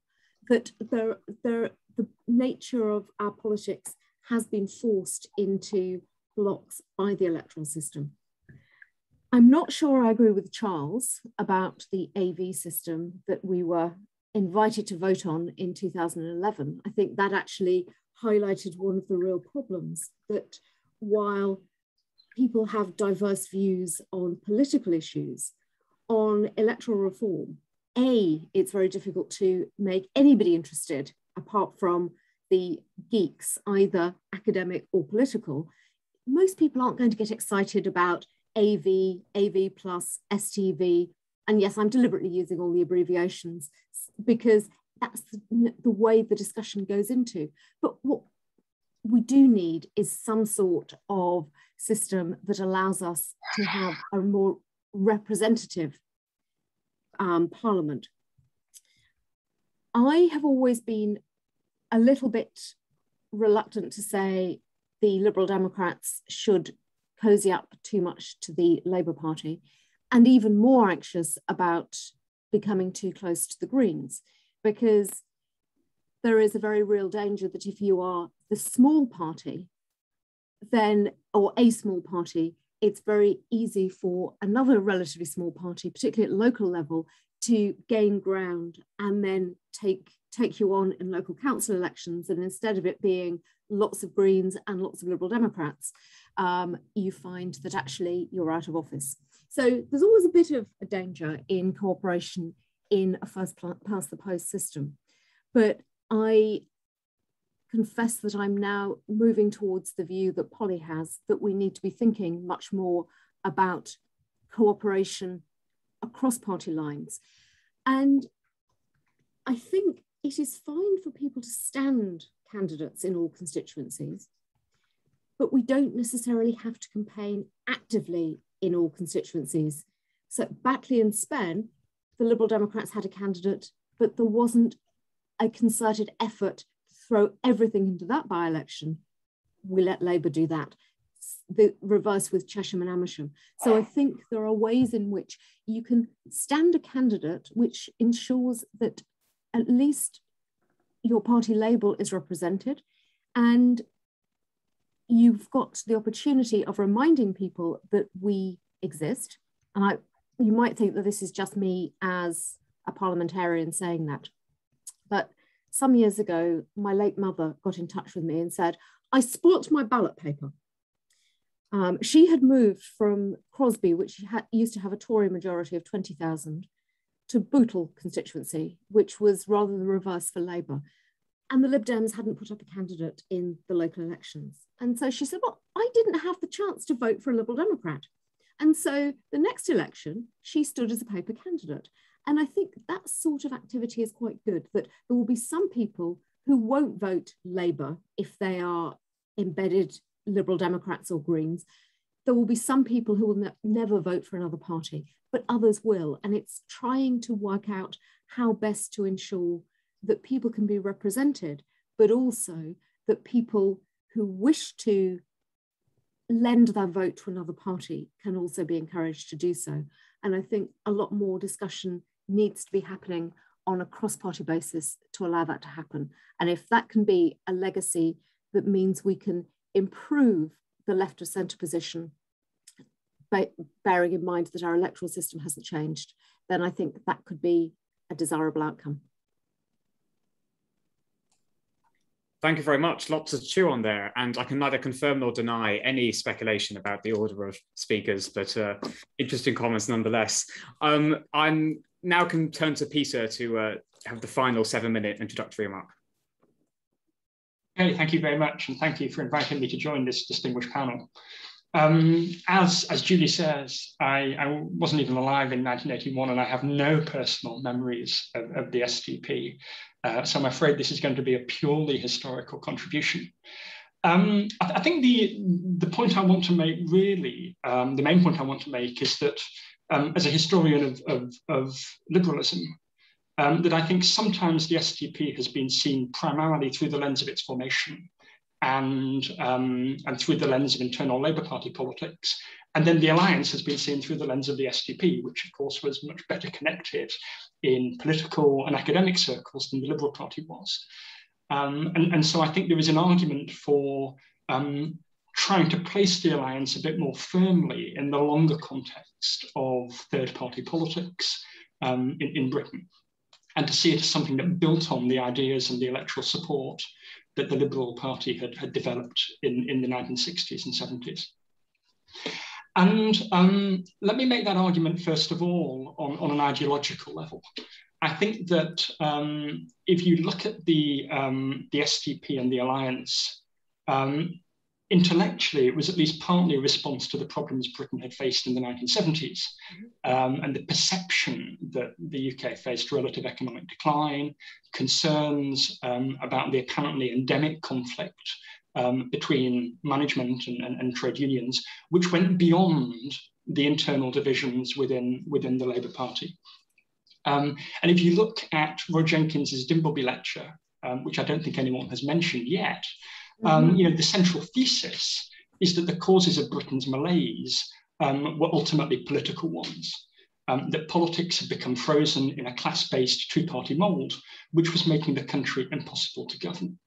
That there, there, the nature of our politics has been forced into blocks by the electoral system. I'm not sure I agree with Charles about the AV system that we were invited to vote on in 2011. I think that actually highlighted one of the real problems that while people have diverse views on political issues, on electoral reform, A, it's very difficult to make anybody interested apart from the geeks, either academic or political. Most people aren't going to get excited about AV, AV plus, STV. And yes, I'm deliberately using all the abbreviations because that's the, way the discussion goes into. But what we do need is some sort of system that allows us to have a more representative um, parliament. I have always been a little bit reluctant to say the Liberal Democrats should cozy up too much to the Labour Party, and even more anxious about becoming too close to the Greens, because there is a very real danger that if you are the small party, then, or a small party, it's very easy for another relatively small party, particularly at local level, to gain ground and then take take you on in local council elections. And instead of it being lots of Greens and lots of Liberal Democrats, um, you find that actually you're out of office. So there's always a bit of a danger in cooperation in a first past the post system. But I confess that I'm now moving towards the view that Polly has that we need to be thinking much more about cooperation across party lines. And I think it is fine for people to stand candidates in all constituencies, but we don't necessarily have to campaign actively in all constituencies. So at Batley and Spen, the Liberal Democrats had a candidate, but there wasn't a concerted effort to throw everything into that by-election. We let Labour do that. The reverse with Chesham and Amersham. So I think there are ways in which you can stand a candidate which ensures that at least your party label is represented and you've got the opportunity of reminding people that we exist. And I, you might think that this is just me as a parliamentarian saying that. But some years ago, my late mother got in touch with me and said, I spoilt my ballot paper. Um, she had moved from Crosby, which had, used to have a Tory majority of 20,000, to Bootle constituency, which was rather the reverse for Labour. And the Lib Dems hadn't put up a candidate in the local elections. And so she said, Well, I didn't have the chance to vote for a Liberal Democrat. And so the next election, she stood as a paper candidate. And I think that sort of activity is quite good, that there will be some people who won't vote Labour if they are embedded Liberal Democrats or Greens. There will be some people who will ne never vote for another party, but others will. And it's trying to work out how best to ensure that people can be represented, but also that people who wish to lend their vote to another party can also be encouraged to do so. And I think a lot more discussion needs to be happening on a cross-party basis to allow that to happen. And if that can be a legacy that means we can improve the left of centre position, bearing in mind that our electoral system hasn't changed, then I think that could be a desirable outcome. Thank you very much. Lots to chew on there. And I can neither confirm nor deny any speculation about the order of speakers, but uh, interesting comments nonetheless. Um, I'm now can turn to Peter to uh, have the final seven minute introductory remark. Okay, thank you very much. And thank you for inviting me to join this distinguished panel. Um, as, as Julie says, I, I, wasn't even alive in 1981 and I have no personal memories of, of the SDP. Uh, so I'm afraid this is going to be a purely historical contribution. Um, I, I, think the, the point I want to make really, um, the main point I want to make is that um, as a historian of, of, of liberalism, um, that I think sometimes the SDP has been seen primarily through the lens of its formation and, um, and through the lens of internal Labour Party politics. And then the alliance has been seen through the lens of the SDP, which of course was much better connected in political and academic circles than the Liberal Party was. Um, and, and so I think there is an argument for um, trying to place the alliance a bit more firmly in the longer context of third party politics um, in, in Britain, and to see it as something that built on the ideas and the electoral support that the Liberal Party had, had developed in, in the 1960s and 70s. And um, let me make that argument, first of all, on, on an ideological level. I think that um, if you look at the, um, the SDP and the alliance, um, intellectually, it was at least partly a response to the problems Britain had faced in the 1970s mm-hmm. um, and the perception that the UK faced relative economic decline, concerns um, about the apparently endemic conflict um, between management and, and, and, trade unions, which went beyond the internal divisions within, within the Labour Party. Um, and if you look at Roy Jenkins's Dimbleby lecture, um, which I don't think anyone has mentioned yet, um, mm-hmm. you know, the central thesis is that the causes of Britain's malaise um, were ultimately political ones. Um, that politics had become frozen in a class-based two-party mold, which was making the country impossible to govern.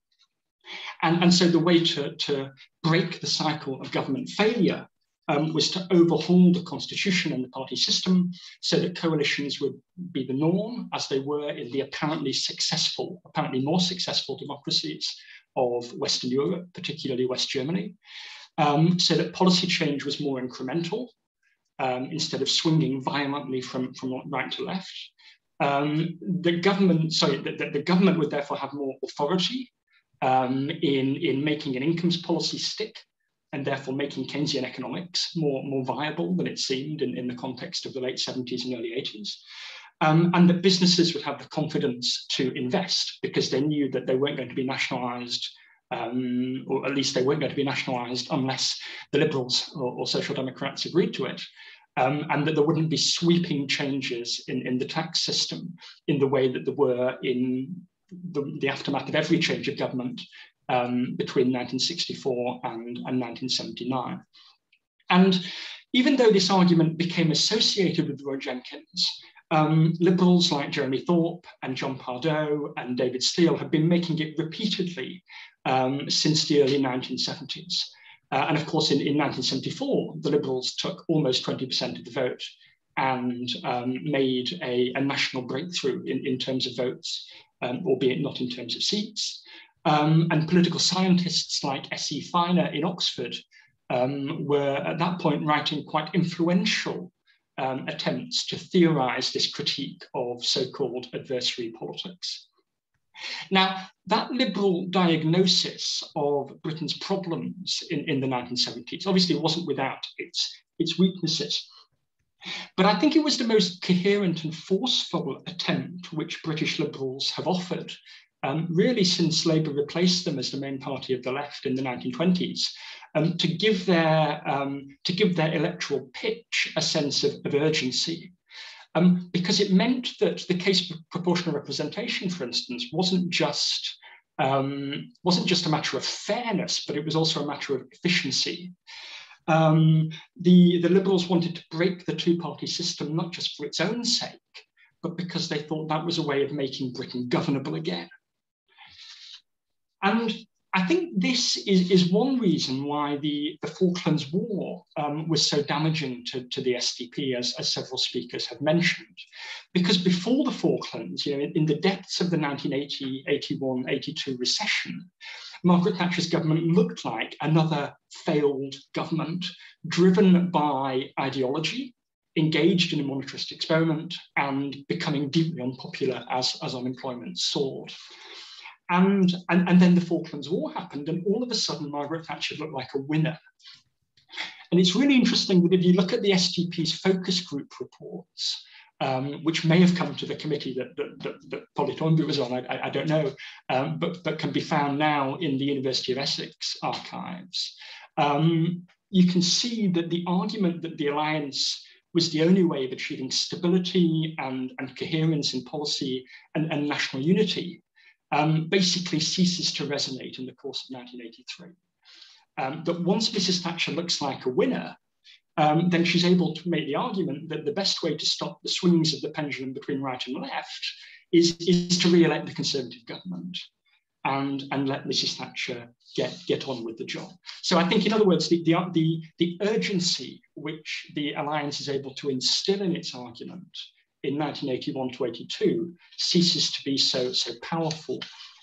And, and so the way to, to break the cycle of government failure um, was to overhaul the constitution and the party system so that coalitions would be the norm, as they were in the apparently successful, apparently more successful democracies of Western Europe, particularly West Germany, um, so that policy change was more incremental um, instead of swinging violently from, from right to left. Um, the government, sorry, the, the, the, government would therefore have more authority um, in, in making an incomes policy stick and therefore making Keynesian economics more, more viable than it seemed in, in the context of the late 70s and early 80s um, and that businesses would have the confidence to invest because they knew that they weren't going to be nationalized um, or at least they weren't going to be nationalized unless the liberals or, or social democrats agreed to it um, and that there wouldn't be sweeping changes in, in the tax system in the way that there were in the, the aftermath of every change of government um, between 1964 and, and 1979. And even though this argument became associated with Roy Jenkins, um, liberals like Jeremy Thorpe and John Pardoe and David Steel have been making it repeatedly um, since the early 1970s. Uh, and of course, in, in 1974, the Liberals took almost 20% of the vote and um, made a, a, national breakthrough in, in terms of votes, um, albeit not in terms of seats. Um, and political scientists like S.E. Finer in Oxford um, were at that point writing quite influential um, attempts to theorize this critique of so-called adversary politics. Now, that liberal diagnosis of Britain's problems in, in the 1970s obviously wasn't without its, its weaknesses. But I think it was the most coherent and forceful attempt which British Liberals have offered, um, really since Labour replaced them as the main party of the left in the 1920s, um, to, give their, um, to give their electoral pitch a sense of, of urgency. Um, because it meant that the case for proportional representation, for instance, wasn't just um, wasn't just a matter of fairness, but it was also a matter of efficiency. Um, the, the Liberals wanted to break the two-party system, not just for its own sake, but because they thought that was a way of making Britain governable again. And I think this is, is one reason why the, the Falklands War um, was so damaging to, to the SDP, as, as several speakers have mentioned. Because before the Falklands, you know, in, the depths of the 1980, 81, 82 recession, Margaret Thatcher's government looked like another failed government driven by ideology, engaged in a monetarist experiment, and becoming deeply unpopular as, as unemployment soared. And, and, and then the Falklands War happened, and all of a sudden, Margaret Thatcher looked like a winner. And it's really interesting that if you look at the SDP's focus group reports, um, which may have come to the committee that, that, that, that was on, I, I, don't know, um, but, but can be found now in the University of Essex archives. Um, you can see that the argument that the alliance was the only way of achieving stability and, and coherence in policy and, and national unity um, basically ceases to resonate in the course of 1983. Um, that once Mrs. Thatcher looks like a winner, um, then she's able to make the argument that the best way to stop the swings of the pendulum between right and left is, is to re-elect the Conservative government and, and let Mrs. Thatcher get, get on with the job. So I think, in other words, the, the, the, the urgency which the alliance is able to instill in its argument in 1981 to 82 ceases to be so, so powerful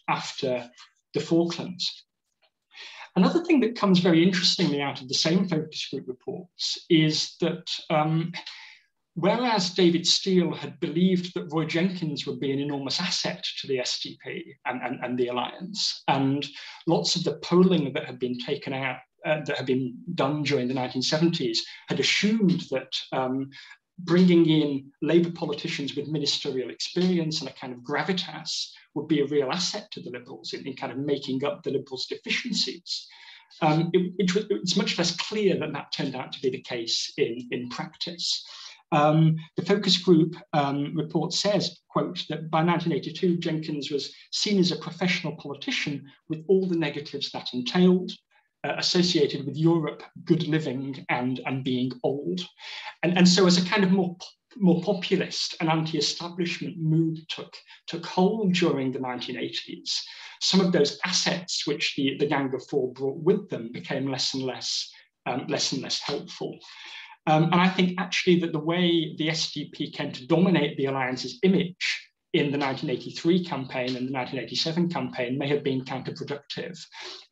after the Falklands. Another thing that comes very interestingly out of the same focus group reports is that um, whereas David Steel had believed that Roy Jenkins would be an enormous asset to the SDP and, and, and the alliance, and lots of the polling that had been taken out uh, that had been done during the 1970s had assumed that um, bringing in Labour politicians with ministerial experience and a kind of gravitas would be a real asset to the Liberals in, in kind of making up the Liberals' deficiencies. Um, it, it, it's much less clear that that turned out to be the case in, in practice. Um, the focus group um, report says, quote, that by 1982, Jenkins was seen as a professional politician with all the negatives that entailed, associated with Europe, good living, and, and being old. And, and so, as a kind of more more populist and anti-establishment mood took, took hold during the 1980s, some of those assets which the, the Gang of Four brought with them became less and less, um, less and less helpful. Um, and I think actually that the way the SDP came to dominate the alliance's image in the 1983 campaign and the 1987 campaign may have been counterproductive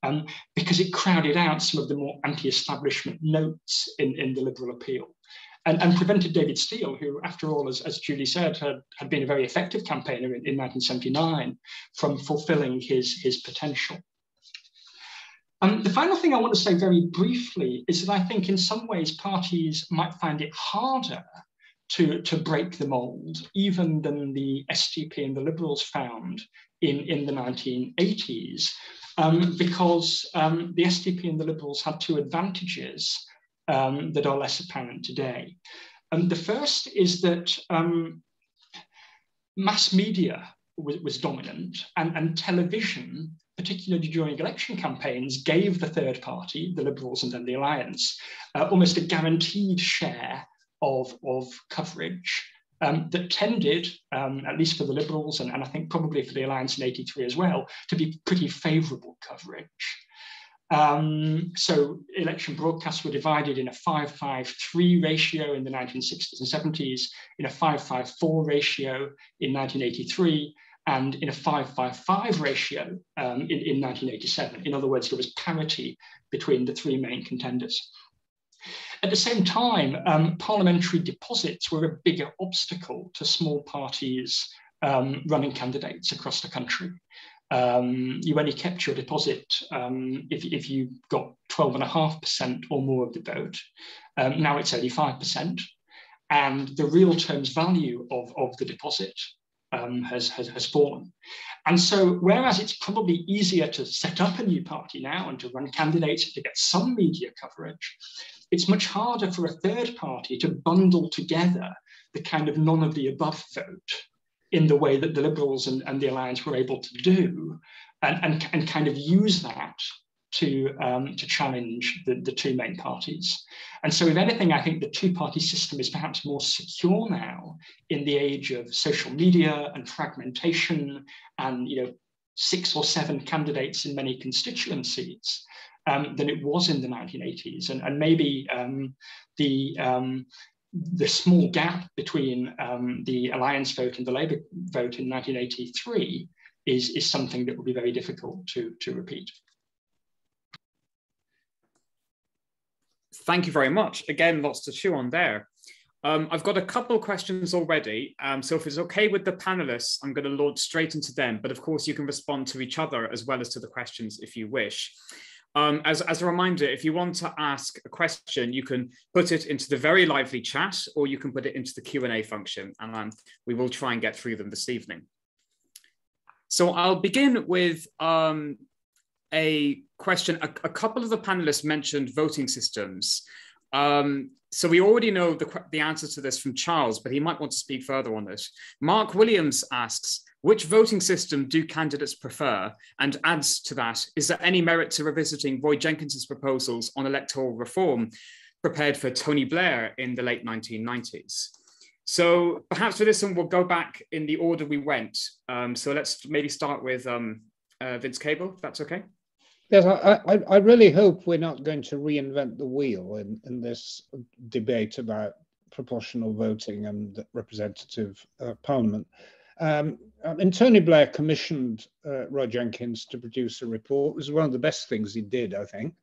um, because it crowded out some of the more anti-establishment notes in, in the liberal appeal. And, and, prevented David Steel, who, after all, as, as Julie said, had, had been a very effective campaigner in, in 1979, from fulfilling his, his potential. Um, the final thing I want to say very briefly is that I think in some ways parties might find it harder to, to break the mold, even than the SDP and the Liberals found in, in the 1980s, um, because um, the SDP and the Liberals had two advantages um, that are less apparent today. And the first is that um, mass media was, was dominant and, and television particularly during election campaigns, gave the third party, the Liberals and then the Alliance, uh, almost a guaranteed share of, of coverage um, that tended, um, at least for the Liberals and, and I think probably for the Alliance in 83 as well, to be pretty favourable coverage. Um, so election broadcasts were divided in a 5-5-3 ratio in the 1960s and 70s, in a 5-5-4 ratio in 1983, and in a 5-5-5 ratio um, in, in 1987. In other words, there was parity between the three main contenders. At the same time, um, parliamentary deposits were a bigger obstacle to small parties um, running candidates across the country. Um, you only kept your deposit um, if, if you got 12.5% or more of the vote. Um, now it's only 5%. and the real terms value of, of the deposit um, has, has, has fallen. And so, whereas it's probably easier to set up a new party now and to run candidates to get some media coverage, it's much harder for a third party to bundle together the kind of none of the above vote in the way that the Liberals and, and the Alliance were able to do, and, and, and kind of use that to, um, to challenge the, the two main parties. And so, if anything, I think the two party system is perhaps more secure now in the age of social media and fragmentation and you know, six or seven candidates in many constituencies. Um, than it was in the 1980s, and, and maybe um, the um, the small gap between um, the alliance vote and the Labour vote in 1983 is, is something that will be very difficult to, to repeat. Thank you very much. Again, lots to chew on there. Um, I've got a couple of questions already. Um, so if it's okay with the panelists, I'm going to launch straight into them. But of course, you can respond to each other as well as to the questions if you wish. Um, as, as a reminder, if you want to ask a question, you can put it into the very lively chat or you can put it into the Q&A function and um, we will try and get through them this evening. So I'll begin with um, a question. A, a, couple of the panelists mentioned voting systems. Um, so we already know the, the answer to this from Charles, but he might want to speak further on this. Mark Williams asks, which voting system do candidates prefer? And adds to that, is there any merit to revisiting Roy Jenkins's proposals on electoral reform prepared for Tony Blair in the late 1990s? So perhaps for this one, we'll go back in the order we went. Um, so let's maybe start with um, uh, Vince Cable, if that's okay. Yes, I, I, I, really hope we're not going to reinvent the wheel in, in this debate about proportional voting and representative uh, parliament. Um, and Tony Blair commissioned uh, Roy Jenkins to produce a report. It was one of the best things he did, I think,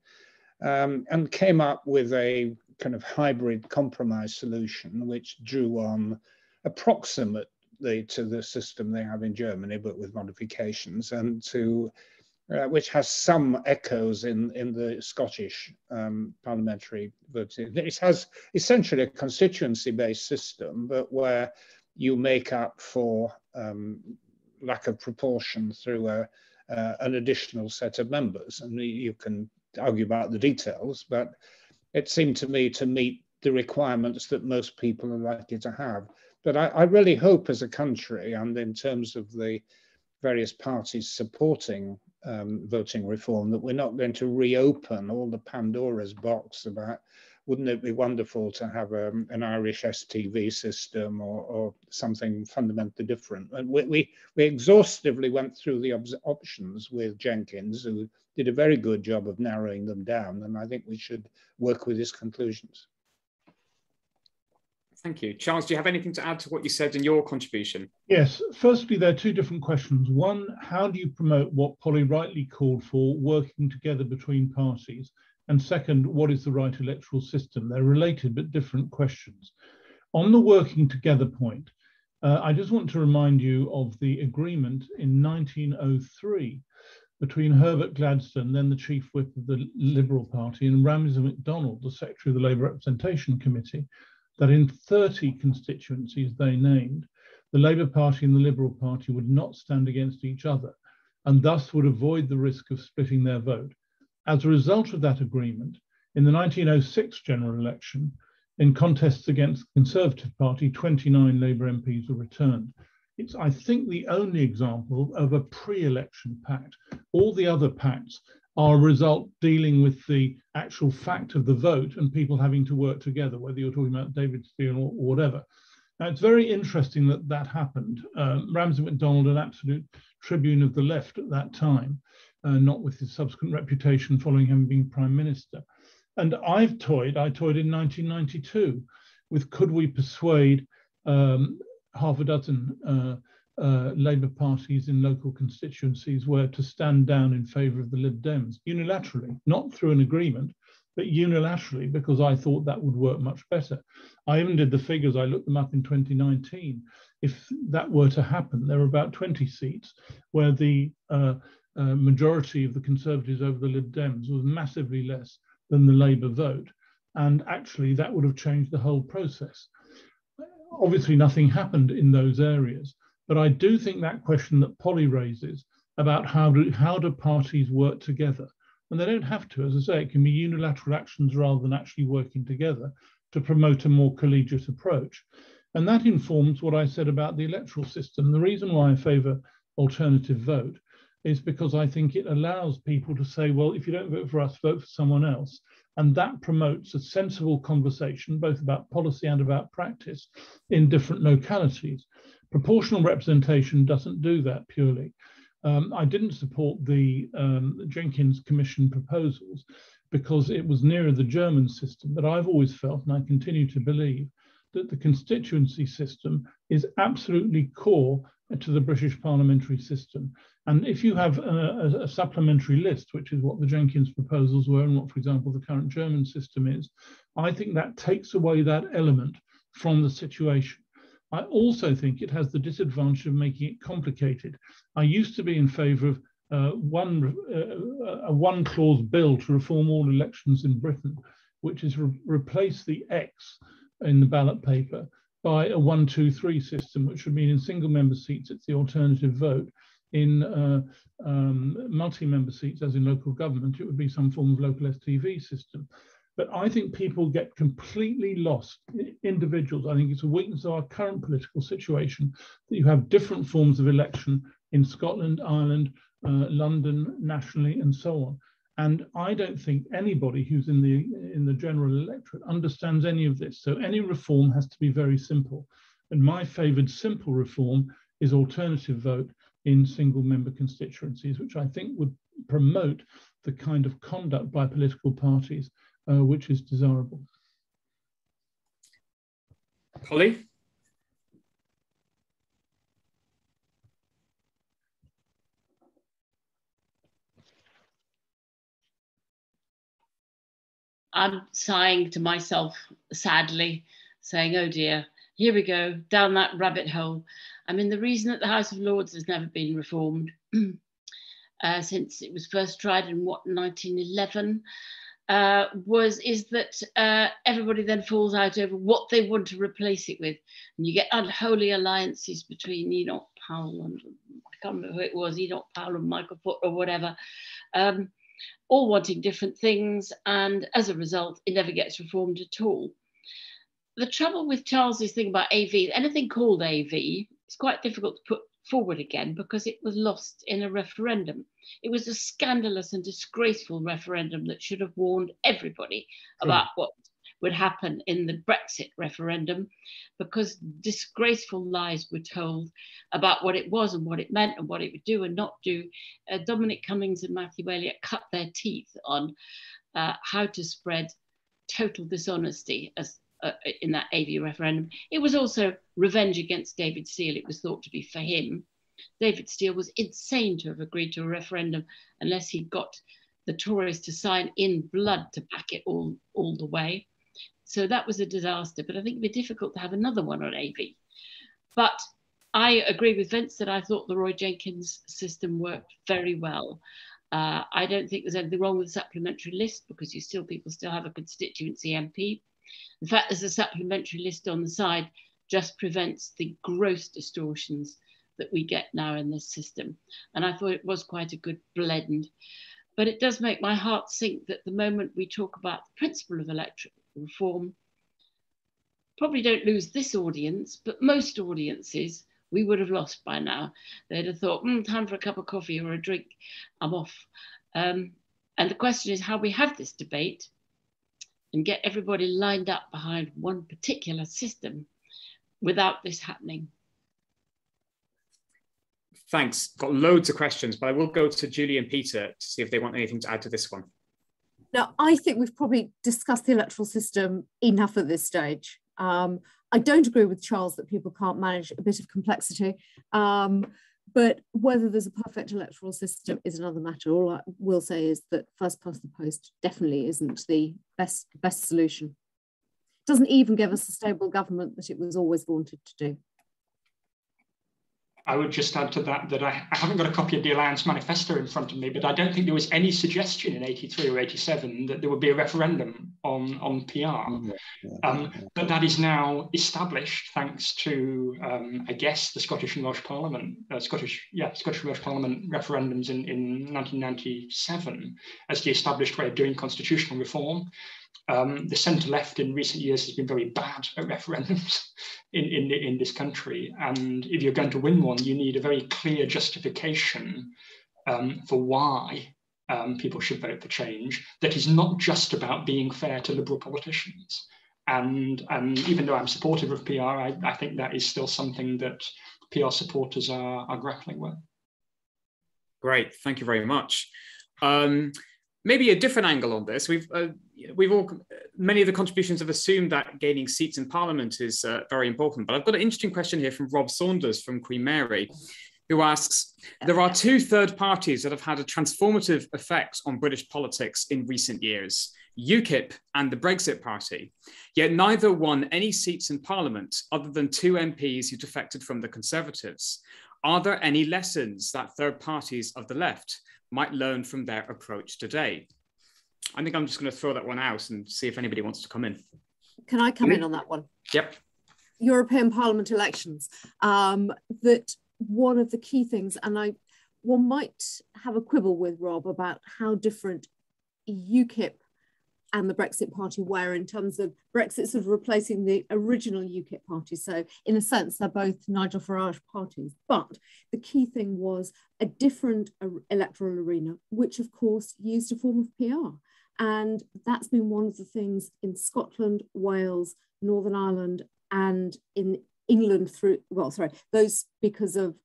um, and came up with a kind of hybrid compromise solution, which drew on approximately to the system they have in Germany, but with modifications, and to uh, which has some echoes in, in the Scottish um, parliamentary voting. It has essentially a constituency-based system, but where you make up for um, lack of proportion through a, uh, an additional set of members. And you can argue about the details, but it seemed to me to meet the requirements that most people are likely to have. But I, I really hope as a country and in terms of the various parties supporting um, voting reform that we're not going to reopen all the Pandora's box about wouldn't it be wonderful to have um, an Irish STV system or, or, something fundamentally different? And we, we, we exhaustively went through the op options with Jenkins, who did a very good job of narrowing them down, and I think we should work with his conclusions. Thank you. Charles, do you have anything to add to what you said in your contribution? Yes. Firstly, there are two different questions. One, how do you promote what Polly rightly called for, working together between parties? And second, what is the right electoral system? They're related but different questions. On the working together point, uh, I just want to remind you of the agreement in 1903 between Herbert Gladstone, then the chief whip of the Liberal Party, and Ramsay MacDonald, the secretary of the Labour Representation Committee, that in 30 constituencies they named, the Labour Party and the Liberal Party would not stand against each other and thus would avoid the risk of splitting their vote. As a result of that agreement, in the 1906 general election, in contests against the Conservative Party, 29 Labour MPs were returned. It's, I think, the only example of a pre election pact. All the other pacts are a result dealing with the actual fact of the vote and people having to work together, whether you're talking about David Steel or, or whatever. Now, it's very interesting that that happened. Um, Ramsay MacDonald, an absolute tribune of the left at that time, uh, not with his subsequent reputation following him being prime minister. And I've toyed, I toyed in 1992 with could we persuade um, half a dozen uh, uh, Labour parties in local constituencies were to stand down in favour of the Lib Dems unilaterally, not through an agreement, but unilaterally because I thought that would work much better. I even did the figures, I looked them up in 2019. If that were to happen, there are about 20 seats where the uh, uh, majority of the Conservatives over the Lib Dems was massively less than the Labour vote. And actually, that would have changed the whole process. obviously nothing happened in those areas. But I do think that question that Polly raises about how do, how do parties work together, and they don't have to, as I say, it can be unilateral actions rather than actually working together to promote a more collegiate approach. And that informs what I said about the electoral system. The reason why I favour alternative vote is because I think it allows people to say, well, if you don't vote for us, vote for someone else. And that promotes a sensible conversation, both about policy and about practice in different localities. Proportional representation doesn't do that purely. Um, I didn't support the um, Jenkins Commission proposals because it was nearer the German system, but I've always felt, and I continue to believe, that the constituency system is absolutely core to the British parliamentary system. And if you have a, a, supplementary list, which is what the Jenkins proposals were and what, for example, the current German system is, I think that takes away that element from the situation. I also think it has the disadvantage of making it complicated. I used to be in favour of uh, one uh, a one clause bill to reform all elections in Britain, which is re replace the X in the ballot paper by a one, two, three system, which would mean in single member seats, it's the alternative vote. In uh, um, multi-member seats, as in local government, it would be some form of local STV system. But I think people get completely lost, individuals. I think it's a weakness of our current political situation that you have different forms of election in Scotland, Ireland, uh, London, nationally, and so on. And I don't think anybody who's in the in the general electorate understands any of this. So any reform has to be very simple. And my favoured simple reform is alternative vote in single member constituencies, which I think would promote the kind of conduct by political parties uh, which is desirable. Polly? I'm sighing to myself sadly, saying, oh dear, here we go, down that rabbit hole. I mean, the reason that the House of Lords has never been reformed uh, since it was first tried in what, 1911, uh, was is that uh, everybody then falls out over what they want to replace it with. And you get unholy alliances between Enoch Powell and I can't remember who it was, Enoch Powell and Michael Foot or whatever. Um, all wanting different things, and as a result, it never gets reformed at all. The trouble with Charles's thing about AV, anything called AV, it's quite difficult to put forward again because it was lost in a referendum. It was a scandalous and disgraceful referendum that should have warned everybody hmm. about what would happen in the Brexit referendum because disgraceful lies were told about what it was and what it meant and what it would do and not do. Uh, Dominic Cummings and Matthew Elliott cut their teeth on uh, how to spread total dishonesty as uh, in that AV referendum. It was also revenge against David Steel. It was thought to be for him. David Steel was insane to have agreed to a referendum unless he got the Tories to sign in blood to back it all, all the way. So that was a disaster. But I think it'd be difficult to have another one on AV. But I agree with Vince that I thought the Roy Jenkins system worked very well. Uh, I don't think there's anything wrong with the supplementary list because you still people still have a constituency MP. The fact there's a supplementary list on the side just prevents the gross distortions that we get now in this system. And I thought it was quite a good blend. But it does make my heart sink that the moment we talk about the principle of electoral reform probably don't lose this audience, but most audiences we would have lost by now. They'd have thought, mm, time for a cup of coffee or a drink, I'm off. Um, and the question is how we have this debate and get everybody lined up behind one particular system without this happening. Thanks. Got loads of questions, but I will go to Julie and Peter to see if they want anything to add to this one. Now, I think we've probably discussed the electoral system enough at this stage. Um, I don't agree with Charles that people can't manage a bit of complexity, um, but whether there's a perfect electoral system is another matter. All I will say is that first past the post definitely isn't the best best solution. It doesn't even give us a stable government that it was always wanted to do. I would just add to that that I, I, haven't got a copy of the Alliance Manifesto in front of me, but I don't think there was any suggestion in 83 or 87 that there would be a referendum on, on PR. Um, but that is now established thanks to, um, I guess, the Scottish and Welsh Parliament, uh, Scottish, yeah, Scottish and Welsh Parliament referendums in, in 1997 as the established way of doing constitutional reform. Um, the centre left in recent years has been very bad at referendums in, in, in this country. And if you're going to win one, you need a very clear justification um, for why um, people should vote for change that is not just about being fair to liberal politicians. And, and even though I'm supportive of PR, I, I think that is still something that PR supporters are, are grappling with. Great, thank you very much. Um, maybe a different angle on this. We've uh, we've all many of the contributions have assumed that gaining seats in Parliament is uh, very important. But I've got an interesting question here from Rob Saunders from Queen Mary, who asks: There are two third parties that have had a transformative effect on British politics in recent years. UKIP and the Brexit Party, yet neither won any seats in Parliament other than two MPs who defected from the Conservatives. Are there any lessons that third parties of the left might learn from their approach today? I think I'm just going to throw that one out and see if anybody wants to come in. Can I come in on that one? Yep. European Parliament elections. Um, that one of the key things, and I one might have a quibble with Rob about how different UKIP and the Brexit Party were in terms of Brexit sort of replacing the original UKIP party. So, in a sense, they're both Nigel Farage parties. But the key thing was a different electoral arena, which of course used a form of PR. And that's been one of the things in Scotland, Wales, Northern Ireland, and in England through, well, sorry, those because of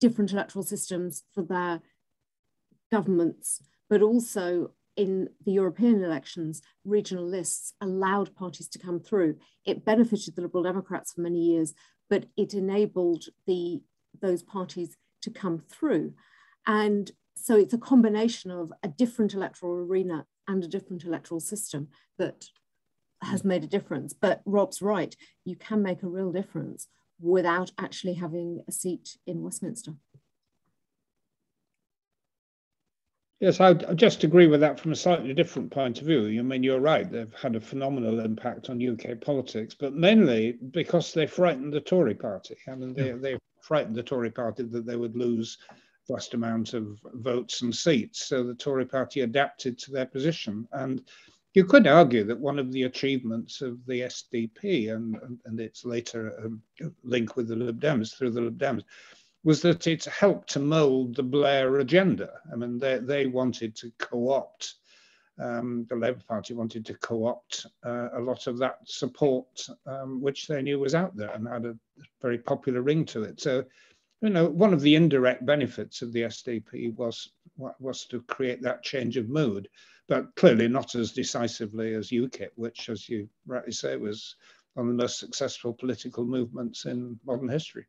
different electoral systems for their governments, but also in the European elections, regional lists allowed parties to come through. It benefited the Liberal Democrats for many years, but it enabled the those parties to come through. And so it's a combination of a different electoral arena and a different electoral system that has made a difference. But Rob's right, you can make a real difference without actually having a seat in Westminster. Yes, I just agree with that from a slightly different point of view. I mean, you're right, they've had a phenomenal impact on UK politics, but mainly because they frightened the Tory party. I mean, they, yeah. they frightened the Tory party that they would lose vast amount of votes and seats. So the Tory party adapted to their position. And you could argue that one of the achievements of the SDP and, and, and its later um, link with the Lib Dems through the Lib Dems was that it helped to mold the Blair agenda. I mean, they, they wanted to co-opt, um, the Labour Party wanted to co-opt uh, a lot of that support, um, which they knew was out there and had a very popular ring to it. So, you know, one of the indirect benefits of the SDP was, was to create that change of mood, but clearly not as decisively as UKIP, which, as you rightly say, was one of the most successful political movements in modern history.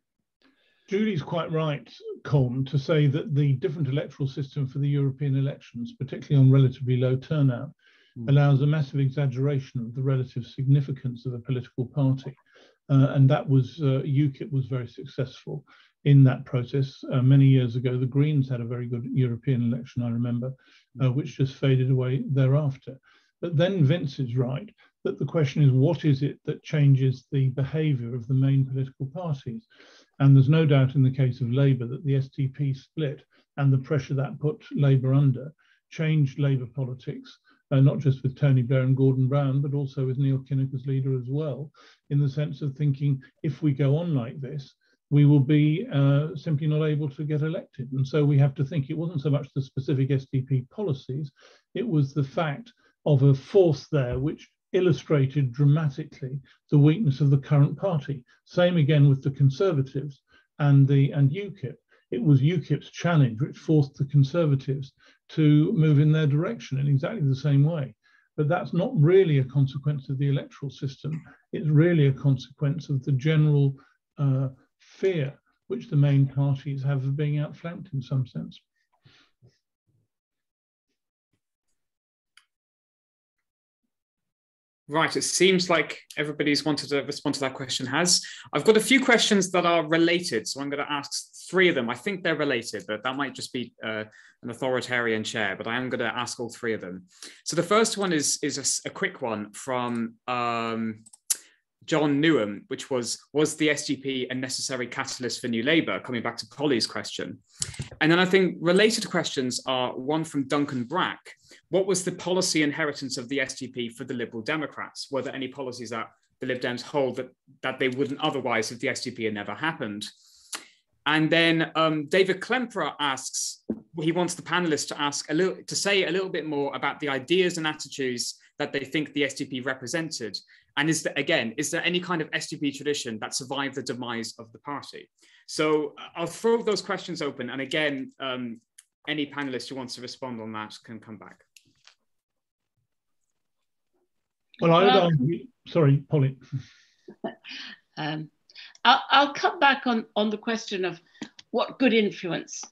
Julie's quite right, Colm, to say that the different electoral system for the European elections, particularly on relatively low turnout, mm. allows a massive exaggeration of the relative significance of a political party. Uh, and that was, uh, UKIP was very successful in that process. Uh, many years ago, the Greens had a very good European election, I remember, uh, which just faded away thereafter. But then Vince is right that the question is what is it that changes the behavior of the main political parties? And there's no doubt in the case of Labour that the SDP split and the pressure that put Labour under changed Labour politics, uh, not just with Tony Blair and Gordon Brown, but also with Neil Kinnock as leader as well, in the sense of thinking if we go on like this, we will be uh, simply not able to get elected. And so we have to think it wasn't so much the specific SDP policies, it was the fact of a force there which illustrated dramatically the weakness of the current party. Same again with the Conservatives and the and UKIP. It was UKIP's challenge which forced the Conservatives to move in their direction in exactly the same way. But that's not really a consequence of the electoral system. It's really a consequence of the general uh, fear which the main parties have of being outflanked in some sense. Right, it seems like everybody's wanted to respond to that question has. I've got a few questions that are related, so I'm going to ask three of them. I think they're related, but that might just be uh, an authoritarian chair, but I am going to ask all three of them. So the first one is, is a, a quick one from um, John Newham, which was, was the SDP a necessary catalyst for New Labour, coming back to Polly's question. And then I think related questions are one from Duncan Brack. What was the policy inheritance of the SDP for the Liberal Democrats? Were there any policies that the Lib Dems hold that, that they wouldn't otherwise if the SDP had never happened? And then um, David Klemperer asks, he wants the panelists to ask a little, to say a little bit more about the ideas and attitudes that they think the SDP represented and is there, again, is there any kind of SDP tradition that survived the demise of the party? So uh, I'll throw those questions open. And again, um, any panelist who wants to respond on that can come back. Well, I would well, argue, sorry, Polly. um, I'll, I'll, come back on, on the question of what good influence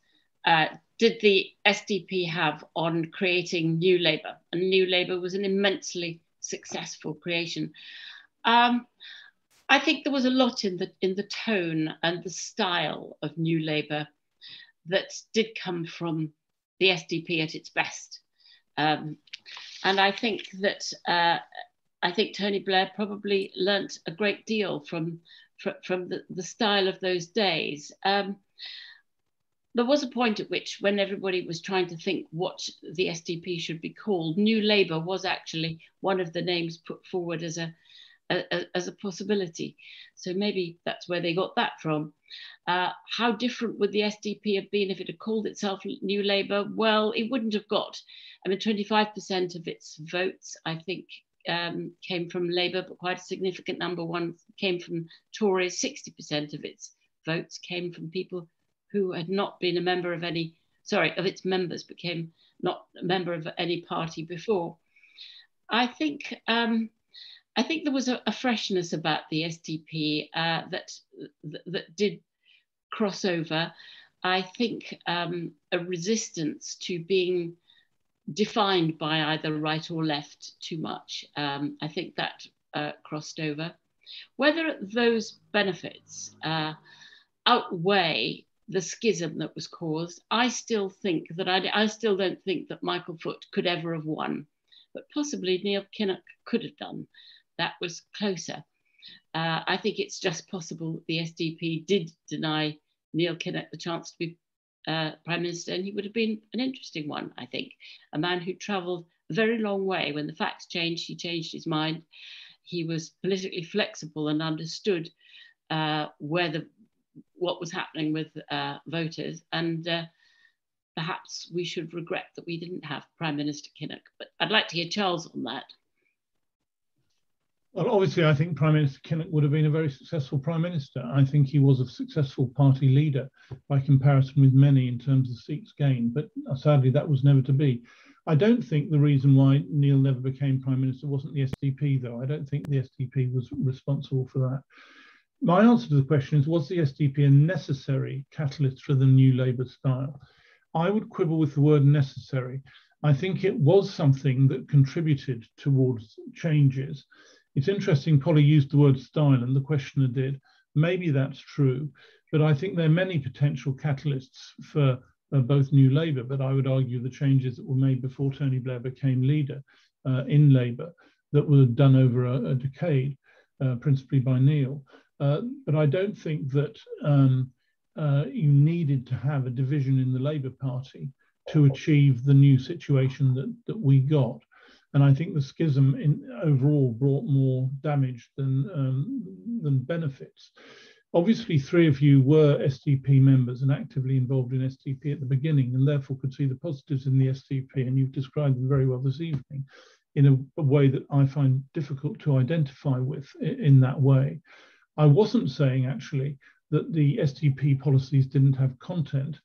uh, did the SDP have on creating New Labour? And New Labour was an immensely successful creation. Um, I think there was a lot in the in the tone and the style of New Labour that did come from the SDP at its best, um, and I think that uh, I think Tony Blair probably learnt a great deal from from, the, the style of those days. Um, there was a point at which, when everybody was trying to think what the SDP should be called, New Labour was actually one of the names put forward as a, a as a possibility. So maybe that's where they got that from. Uh, how different would the SDP have been if it had called itself New Labour? Well, it wouldn't have got. I mean, 25% of its votes, I think, um, came from Labour, but quite a significant number one came from Tories. 60% of its votes came from people who had not been a member of any, sorry, of its members became not a member of any party before. I think um, I think there was a, a freshness about the SDP uh, that, that, that did cross over. I think um, a resistance to being defined by either right or left too much. Um, I think that uh, crossed over. Whether those benefits uh, outweigh the schism that was caused, I still think that I, I still don't think that Michael Foot could ever have won, but possibly Neil Kinnock could have done. That was closer. Uh, I think it's just possible the SDP did deny Neil Kinnock the chance to be uh, Prime Minister, and he would have been an interesting one, I think. A man who travelled a very long way. When the facts changed, he changed his mind. He was politically flexible and understood uh, where the what was happening with uh, voters. And uh, perhaps we should regret that we didn't have Prime Minister Kinnock. But I'd like to hear Charles on that. Well, obviously, I think Prime Minister Kinnock would have been a very successful Prime Minister. I think he was a successful party leader by comparison with many in terms of seats gained, but sadly, that was never to be. I don't think the reason why Neil never became Prime Minister wasn't the SDP, though. I don't think the SDP was responsible for that my answer to the question is was the SDP a necessary catalyst for the new Labour style? I would quibble with the word necessary. I think it was something that contributed towards changes. It's interesting, Polly used the word style, and the questioner did. Maybe that's true, but I think there are many potential catalysts for uh, both New Labour, but I would argue the changes that were made before Tony Blair became leader uh, in Labour that were done over a, a decade, uh, principally by Neil. Uh, but I don't think that um, uh, you needed to have a division in the Labour Party to achieve the new situation that, that we got. And I think the schism in, overall brought more damage than, um, than benefits. Obviously, three of you were SDP members and actively involved in SDP at the beginning, and therefore could see the positives in the SDP, and you've described them very well this evening in a, a way that I find difficult to identify with in that way. I wasn't saying actually that the SDP policies didn't have content,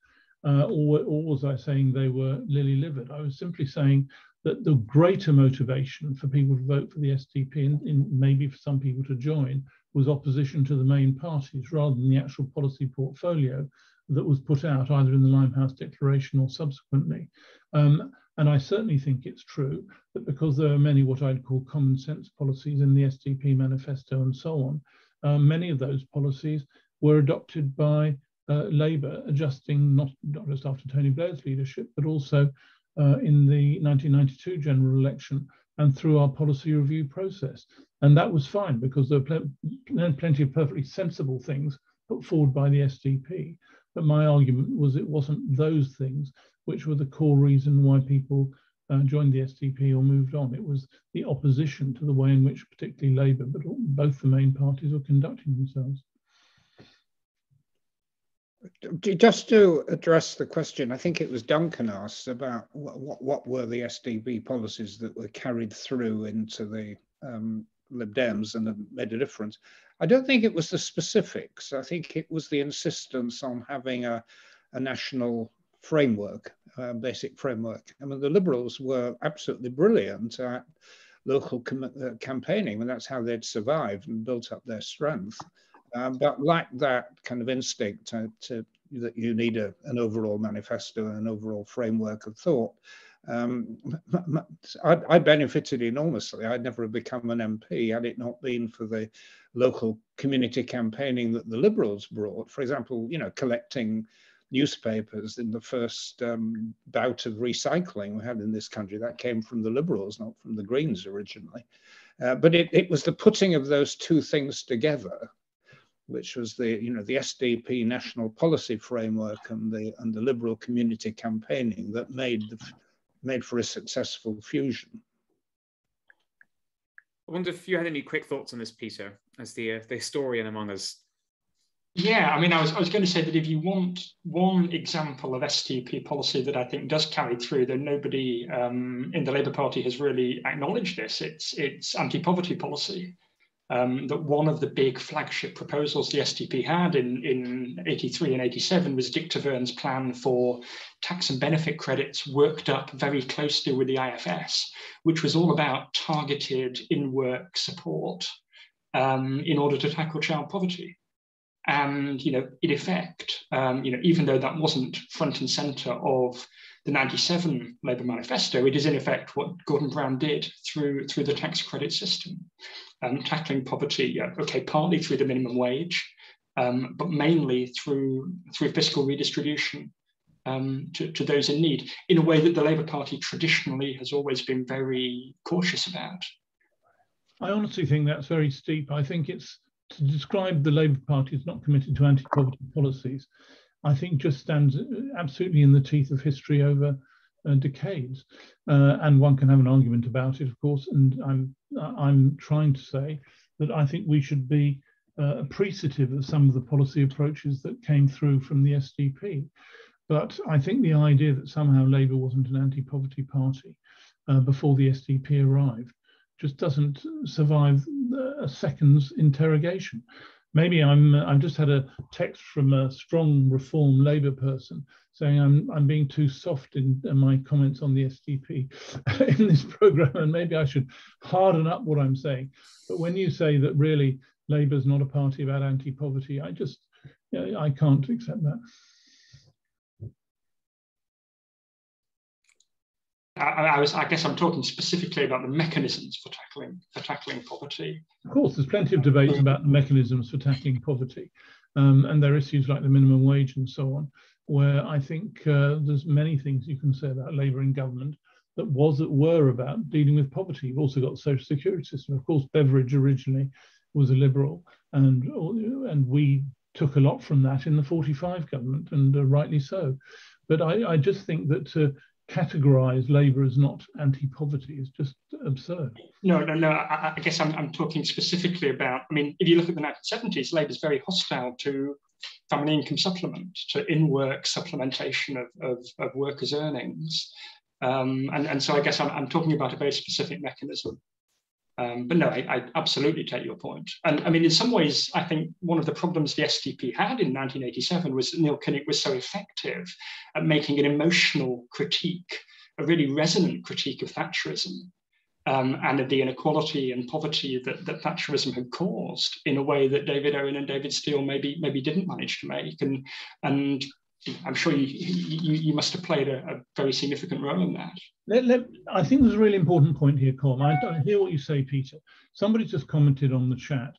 uh, or, or was I saying they were lily livered? I was simply saying that the greater motivation for people to vote for the SDP and, maybe for some people to join was opposition to the main parties rather than the actual policy portfolio that was put out either in the Limehouse Declaration or subsequently. Um, And I certainly think it's true that because there are many what I'd call common sense policies in the SDP manifesto and so on, uh, many of those policies were adopted by uh, Labour, adjusting not, not just after Tony Blair's leadership, but also uh, in the 1992 general election and through our policy review process. And that was fine because there were pl plenty of perfectly sensible things put forward by the SDP. But my argument was it wasn't those things which were the core reason why people uh, joined the SDP or moved on. It was the opposition to the way in which particularly Labour, but both the main parties were conducting themselves. Just to address the question, I think it was Duncan asked about what, what, were the SDP policies that were carried through into the um, Lib Dems and made a difference. I don't think it was the specifics. I think it was the insistence on having a, a national framework, a basic framework. I mean, the Liberals were absolutely brilliant at local uh, campaigning, and that's how they'd survived and built up their strength. Um, but like that kind of instinct to, to that you need a, an overall manifesto and an overall framework of thought. Um, I, I, benefited enormously. I'd never have become an MP had it not been for the local community campaigning that the Liberals brought. For example, you know, collecting newspapers in the first um, bout of recycling we had in this country. That came from the Liberals, not from the Greens originally. Uh, but it, it was the putting of those two things together which was the you know the SDP national policy framework and the and the liberal community campaigning that made the, made for a successful fusion. I wonder if you had any quick thoughts on this, Peter, as the uh, the historian among us. Yeah, I mean, I was, I was going to say that if you want one example of SDP policy that I think does carry through, then nobody um, in the Labour Party has really acknowledged this. It's it's anti-poverty policy um, that one of the big flagship proposals the SDP had in, in 83 and 87 was Dick Taverne's plan for tax and benefit credits worked up very closely with the IFS, which was all about targeted in-work support um, in order to tackle child poverty. And, you know, in effect, um, you know, even though that wasn't front and center of the 97 Labour manifesto, it is in effect what Gordon Brown did through, through the tax credit system, um, tackling poverty, yeah, okay, partly through the minimum wage, um, but mainly through, through fiscal redistribution um, to, to those in need, in a way that the Labour Party traditionally has always been very cautious about. I honestly think that's very steep. I think it's to describe the Labour Party as not committed to anti-poverty policies I think just stands absolutely in the teeth of history over uh, decades. Uh, and one can have an argument about it, of course. And I'm I'm trying to say that I think we should be uh, appreciative of some of the policy approaches that came through from the SDP. But I think the idea that somehow Labour wasn't an anti-poverty party uh, before the SDP arrived just doesn't survive a second's interrogation maybe I'm uh, I've just had a text from a strong reform Labour person saying I'm I'm being too soft in, in my comments on the SDP in this program, and maybe I should harden up what I'm saying. But when you say that really Labour's not a party about anti-poverty, I just I can't accept that. I, I, was, I guess I'm talking specifically about the mechanisms for tackling for tackling poverty. Of course, there's plenty of debates about the mechanisms for tackling poverty, um, and there are issues like the minimum wage and so on, where I think uh, there's many things you can say about Labour in government that was that were about dealing with poverty. You've also got the social security system. Of course, Beveridge originally was a liberal, and and we took a lot from that in the 45 government, and uh, rightly so. But I, I just think that uh, categorize Labour as not anti-poverty is just absurd. No, no, no. I, I guess I'm, I'm, talking specifically about. I mean, if you look at the 1970s, Labour is very hostile to family income supplement, to in-work supplementation of, of, of workers' earnings, um, and, and so I guess I'm, I'm talking about a very specific mechanism. Um, but no, I, I, absolutely take your point. And I mean, in some ways, I think one of the problems the SDP had in 1987 was that Neil Kinnock was so effective at making an emotional critique, a really resonant critique of Thatcherism um, and of the inequality and poverty that, that Thatcherism had caused in a way that David Owen and David Steel maybe maybe didn't manage to make. And and I'm sure you, you, you must have played a, a, very significant role in that. Let, let, I think there's a really important point here, Colm. I, I hear what you say, Peter. Somebody just commented on the chat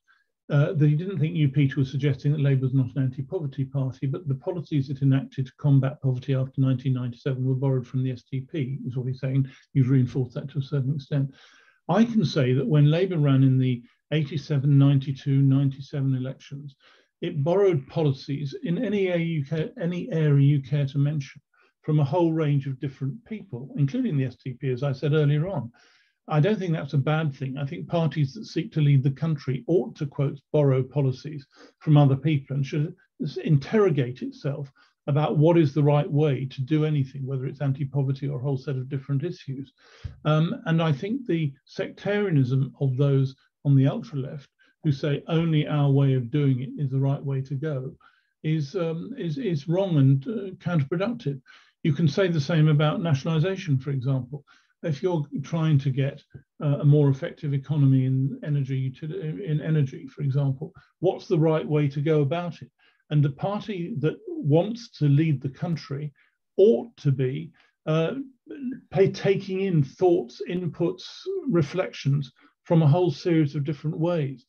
uh, that he didn't think you, Peter, was suggesting that Labour is not an anti-poverty party, but the policies it enacted to combat poverty after 1997 were borrowed from the SDP, is what he's saying. You've reinforced that to a certain extent. I can say that when Labour ran in the 87, 92, 97 elections, it borrowed policies in any area you care, any area you care to mention from a whole range of different people, including the SDP, as I said earlier on. I don't think that's a bad thing. I think parties that seek to lead the country ought to, quote, borrow policies from other people and should interrogate itself about what is the right way to do anything, whether it's anti-poverty or a whole set of different issues. Um, and I think the sectarianism of those on the ultra left who say only our way of doing it is the right way to go is um, is is wrong and uh, counterproductive. You can say the same about nationalisation, for example. If you're trying to get uh, a more effective economy in energy in energy, for example, what's the right way to go about it? And the party that wants to lead the country ought to be uh, pay, taking in thoughts, inputs, reflections from a whole series of different ways.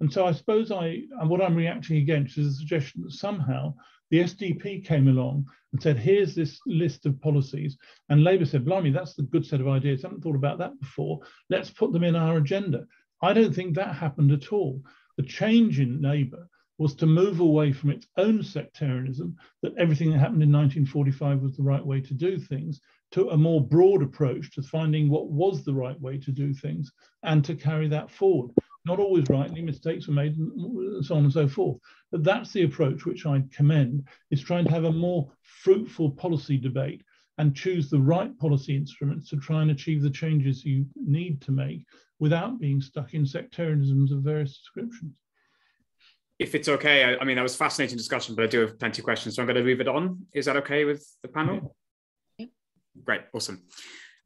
And so I suppose I, and what I'm reacting against is the suggestion that somehow the SDP came along and said, here's this list of policies. And Labour said, blimey, that's the good set of ideas. I haven't thought about that before. Let's put them in our agenda. I don't think that happened at all. The change in Labour was to move away from its own sectarianism, that everything that happened in 1945 was the right way to do things, to a more broad approach to finding what was the right way to do things and to carry that forward not always rightly, mistakes were made, and so on and so forth. But that's the approach which I commend, is trying to have a more fruitful policy debate and choose the right policy instruments to try and achieve the changes you need to make without being stuck in sectarianisms of various descriptions. If it's okay, I, I mean, that was a fascinating discussion, but I do have plenty of questions, so I'm going to move it on. Is that okay with the panel? Yeah. Great, awesome.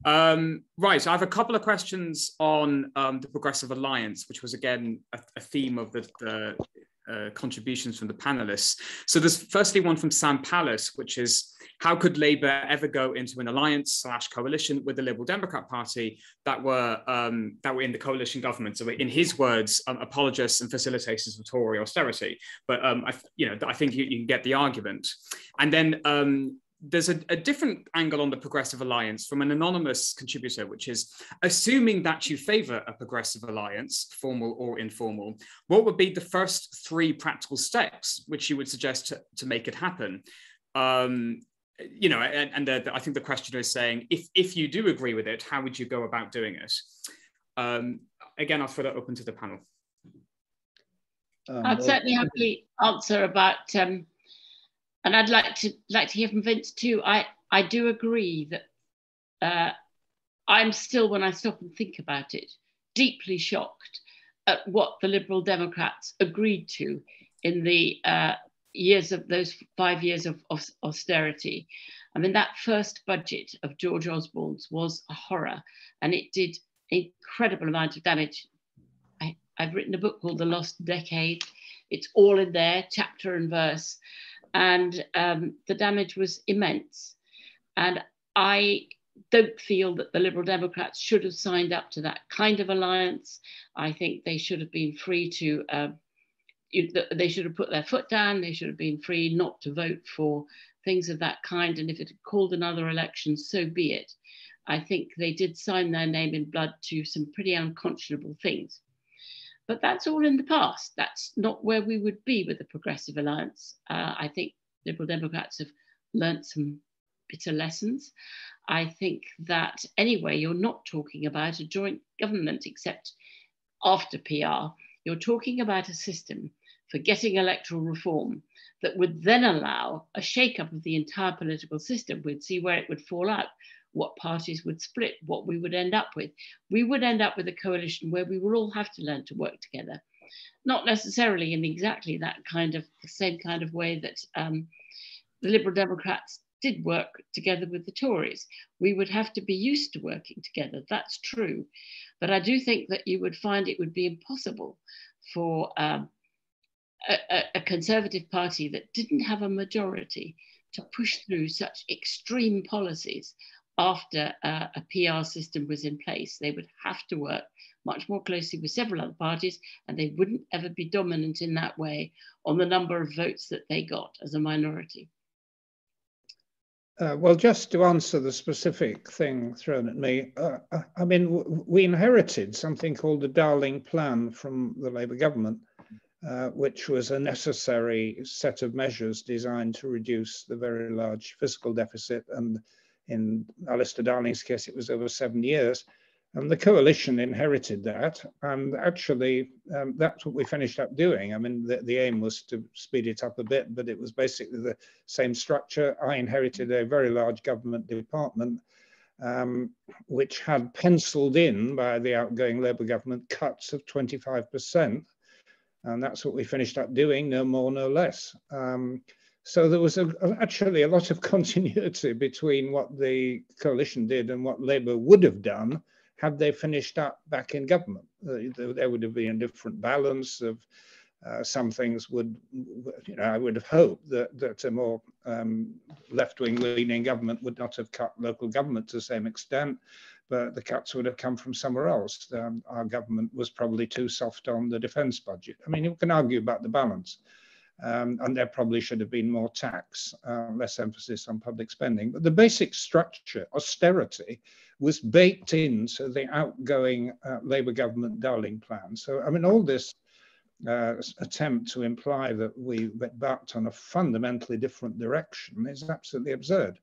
Um, right, so I have a couple of questions on um, the Progressive Alliance, which was again a, a theme of the, the uh, contributions from the panelists. So there's firstly one from Sam Palace, which is how could Labour ever go into an alliance slash coalition with the Liberal Democrat Party that were um, that were in the coalition government? So in his words, um, apologists and facilitators of Tory austerity. But um, I, you know, I think you, you, can get the argument. And then um, there's a, a, different angle on the Progressive Alliance from an anonymous contributor, which is assuming that you favor a Progressive Alliance, formal or informal, what would be the first three practical steps which you would suggest to, to make it happen? Um, you know, and, and the, the, I think the questioner is saying, if, if you do agree with it, how would you go about doing it? Um, again, I'll throw that open to the panel. Um, I'd certainly happily answer about um, and I'd like to like to hear from Vince too. I I do agree that uh, I'm still, when I stop and think about it, deeply shocked at what the Liberal Democrats agreed to in the uh, years of those five years of, of, austerity. I mean, that first budget of George Osborne's was a horror, and it did incredible amount of damage. I, I've written a book called The Lost Decade. It's all in there, chapter and verse and um, the damage was immense. And I don't feel that the Liberal Democrats should have signed up to that kind of alliance. I think they should have been free to, uh, they should have put their foot down. They should have been free not to vote for things of that kind. And if it had called another election, so be it. I think they did sign their name in blood to some pretty unconscionable things. But that's all in the past. That's not where we would be with the Progressive Alliance. Uh, I think Liberal Democrats have learnt some bitter lessons. I think that anyway, you're not talking about a joint government except after PR. You're talking about a system for getting electoral reform that would then allow a shake-up of the entire political system. We'd see where it would fall out what parties would split, what we would end up with. We would end up with a coalition where we will all have to learn to work together, not necessarily in exactly that kind of the same kind of way that um, the Liberal Democrats did work together with the Tories. We would have to be used to working together. That's true, but I do think that you would find it would be impossible for um, a, a, Conservative Party that didn't have a majority to push through such extreme policies after uh, a PR system was in place. They would have to work much more closely with several other parties, and they wouldn't ever be dominant in that way on the number of votes that they got as a minority. Uh, well, just to answer the specific thing thrown at me, uh, uh I mean, we inherited something called the Darling Plan from the Labour government, uh, which was a necessary set of measures designed to reduce the very large fiscal deficit. And in Alistair Darling's case, it was over seven years. And the coalition inherited that, and actually, um, that's what we finished up doing. I mean, the, the, aim was to speed it up a bit, but it was basically the same structure. I inherited a very large government department, um, which had penciled in by the outgoing Labour government cuts of 25%. And that's what we finished up doing, no more, no less. Um, so there was a, actually a lot of continuity between what the coalition did and what Labour would have done had they finished up back in government. Uh, there would have been a different balance of uh, some things would, you know, I would have hoped that, that a more um, left-wing leaning government would not have cut local government to the same extent, but the cuts would have come from somewhere else. Um, our government was probably too soft on the defence budget. I mean, you can argue about the balance. Um, and there probably should have been more tax, uh, less emphasis on public spending. But the basic structure, austerity, was baked into the outgoing uh, Labour government Darling plan. So, I mean, all this uh, attempt to imply that we embarked on a fundamentally different direction is absolutely absurd.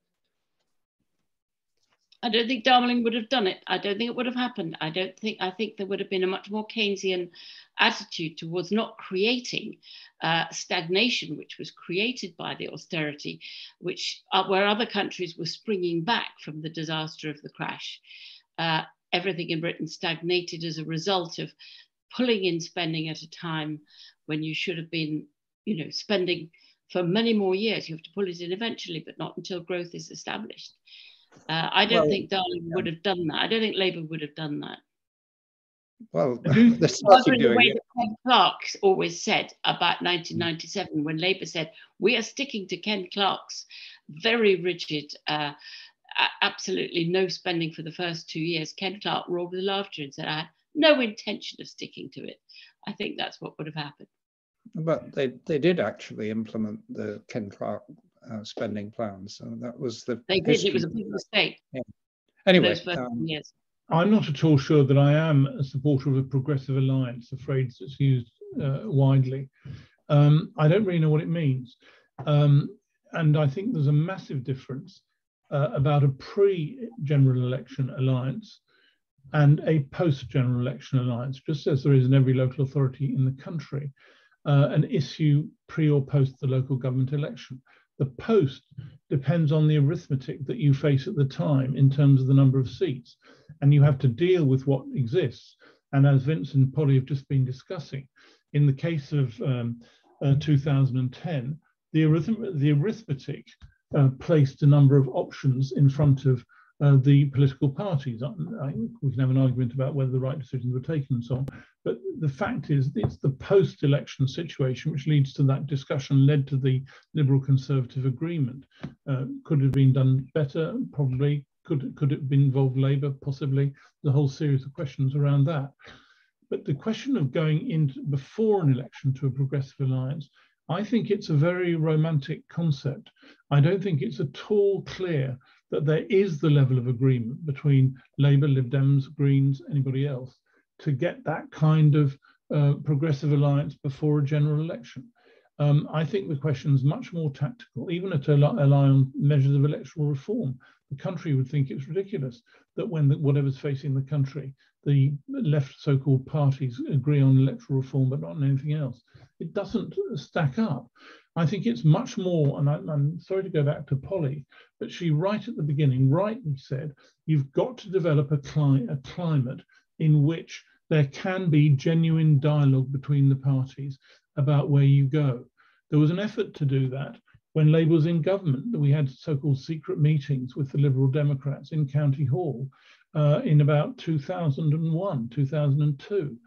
I don't think Darling would have done it. I don't think it would have happened. I don't think, I think there would have been a much more Keynesian attitude towards not creating uh, stagnation, which was created by the austerity, which uh, where other countries were springing back from the disaster of the crash. Uh, everything in Britain stagnated as a result of pulling in spending at a time when you should have been, you know, spending for many more years. You have to pull it in eventually, but not until growth is established. Uh, I don't well, think Darling yeah. would have done that. I don't think Labour would have done that. Well, the way it. Ken Clarke always said about 1997 when Labour said, we are sticking to Ken Clarke's very rigid, uh, absolutely no spending for the first two years. Ken Clark roared with laughter and said, I had no intention of sticking to it. I think that's what would have happened. But they, they did actually implement the Ken Clarke uh, spending plans. So that was the. They did. It was a big mistake. Yeah. Anyway, um, yes. I'm not at all sure that I am a supporter of a progressive alliance, a phrase that's used uh, widely. Um, I don't really know what it means. Um, and I think there's a massive difference uh, about a pre general election alliance and a post general election alliance, just as there is in every local authority in the country, uh, an issue pre or post the local government election. The post depends on the arithmetic that you face at the time in terms of the number of seats. And you have to deal with what exists. And as Vince and Polly have just been discussing, in the case of um, uh, 2010, the, arith the arithmetic uh, placed a number of options in front of uh, the political parties. I, I, we can have an argument about whether the right decisions were taken and so on. But the fact is, it's the post election situation which leads to that discussion, led to the Liberal Conservative agreement. Uh, could it have been done better? Probably. Could, could it have involved Labour? Possibly. The whole series of questions around that. But the question of going in before an election to a progressive alliance, I think it's a very romantic concept. I don't think it's at all clear that there is the level of agreement between Labour, Lib Dems, Greens, anybody else, to get that kind of uh, progressive alliance before a general election. Um, I think the question is much more tactical, even to ally on measures of electoral reform. The country would think it's ridiculous that when the, whatever's facing the country, the left so-called parties agree on electoral reform, but not on anything else. It doesn't stack up. I think it's much more, and I, am sorry to go back to Polly, but she right at the beginning rightly said, you've got to develop a, cli a climate in which there can be genuine dialogue between the parties about where you go. There was an effort to do that when Labour was in government. That we had so-called secret meetings with the Liberal Democrats in County Hall uh, in about 2001, 2002.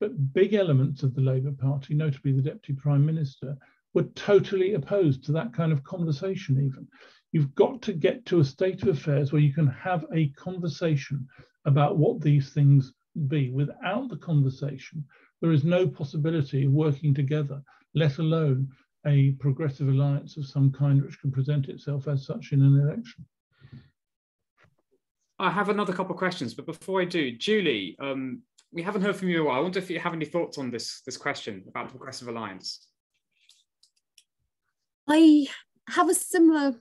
But big elements of the Labour Party, notably the Deputy Prime Minister, were totally opposed to that kind of conversation, even. You've got to get to a state of affairs where you can have a conversation about what these things be. Without the conversation, there is no possibility of working together, let alone a progressive alliance of some kind which can present itself as such in an election. I have another couple of questions, but before I do, Julie, um, we haven't heard from you a while. I wonder if you have any thoughts on this, this question about the Progressive Alliance. I have a similar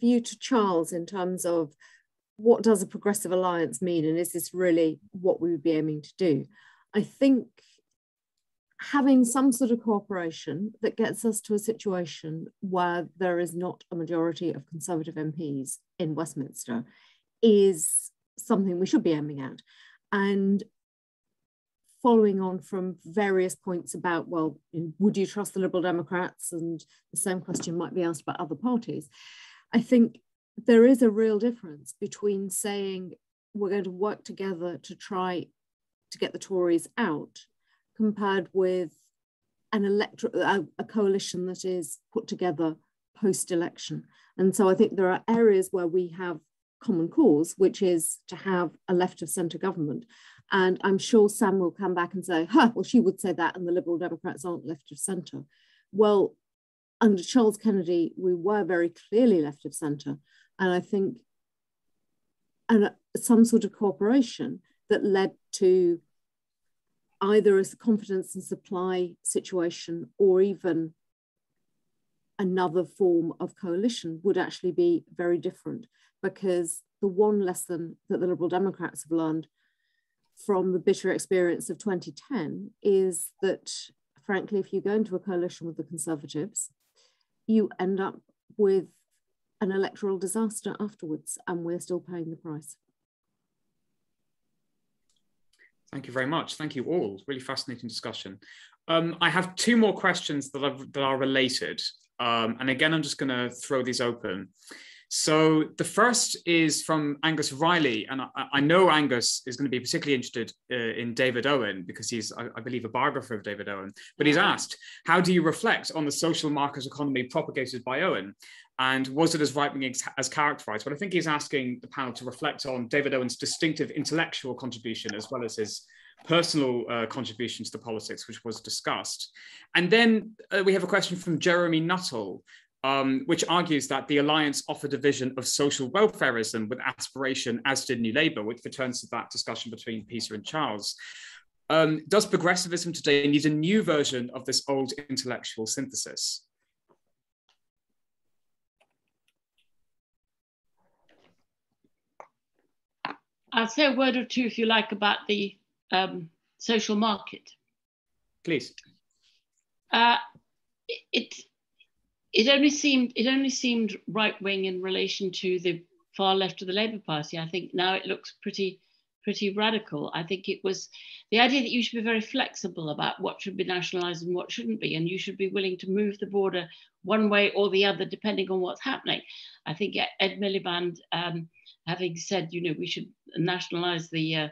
view to Charles in terms of what does a progressive alliance mean and is this really what we would be aiming to do? I think having some sort of cooperation that gets us to a situation where there is not a majority of Conservative MPs in Westminster is something we should be aiming at. And following on from various points about, well, would you trust the Liberal Democrats? And the same question might be asked about other parties. I think there is a real difference between saying we're going to work together to try to get the Tories out compared with an electoral a, a coalition that is put together post-election. And so I think there are areas where we have common cause, which is to have a left of centre government. And I'm sure Sam will come back and say, huh, well, she would say that, and the Liberal Democrats aren't left of centre. Well, under Charles Kennedy, we were very clearly left of centre. And I think and uh, some sort of cooperation that led to either a confidence and supply situation or even another form of coalition would actually be very different because the one lesson that the Liberal Democrats have learned from the bitter experience of 2010 is that, frankly, if you go into a coalition with the Conservatives, you end up with an electoral disaster afterwards, and we're still paying the price. Thank you very much. Thank you all. Really fascinating discussion. Um, I have two more questions that are, that are related. Um, and again, I'm just going to throw these open. So the first is from Angus Riley, and I, I know Angus is going to be particularly interested uh, in David Owen because he's, I, I, believe, a biographer of David Owen. But he's asked, how do you reflect on the social market economy propagated by Owen? And was it as right-wing as characterized? But I think he's asking the panel to reflect on David Owen's distinctive intellectual contribution as well as his personal uh, contributions to the politics, which was discussed. And then uh, we have a question from Jeremy Nuttall, um, which argues that the alliance offered a vision of social welfareism with aspiration, as did New Labour, which returns to that discussion between Peter and Charles. Um, does progressivism today need a new version of this old intellectual synthesis? I'll say a word or two, if you like, about the um, social market. Please. Uh, it it only seemed it only seemed right wing in relation to the far left of the Labour Party. I think now it looks pretty pretty radical. I think it was the idea that you should be very flexible about what should be nationalised and what shouldn't be, and you should be willing to move the border one way or the other depending on what's happening. I think Ed Miliband, um, having said, you know, we should nationalise the uh,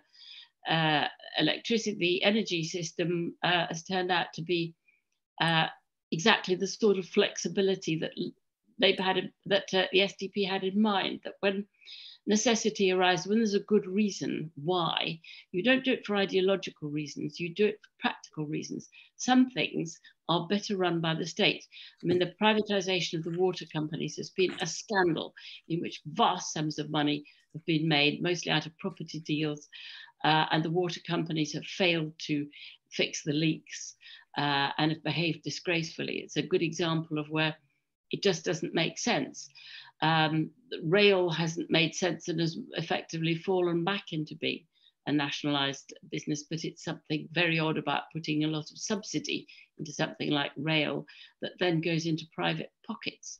uh, electricity, the energy system, uh, has turned out to be uh, exactly the sort of flexibility that Labour had, that uh, the SDP had in mind, that when necessity arises, when there's a good reason why, you don't do it for ideological reasons, you do it for practical reasons. Some things are better run by the state. I mean, the privatization of the water companies has been a scandal in which vast sums of money have been made, mostly out of property deals, uh, and the water companies have failed to fix the leaks uh, and have behaved disgracefully. It's a good example of where it just doesn't make sense. Um, rail hasn't made sense and has effectively fallen back into being a nationalized business, but it's something very odd about putting a lot of subsidy into something like rail that then goes into private pockets.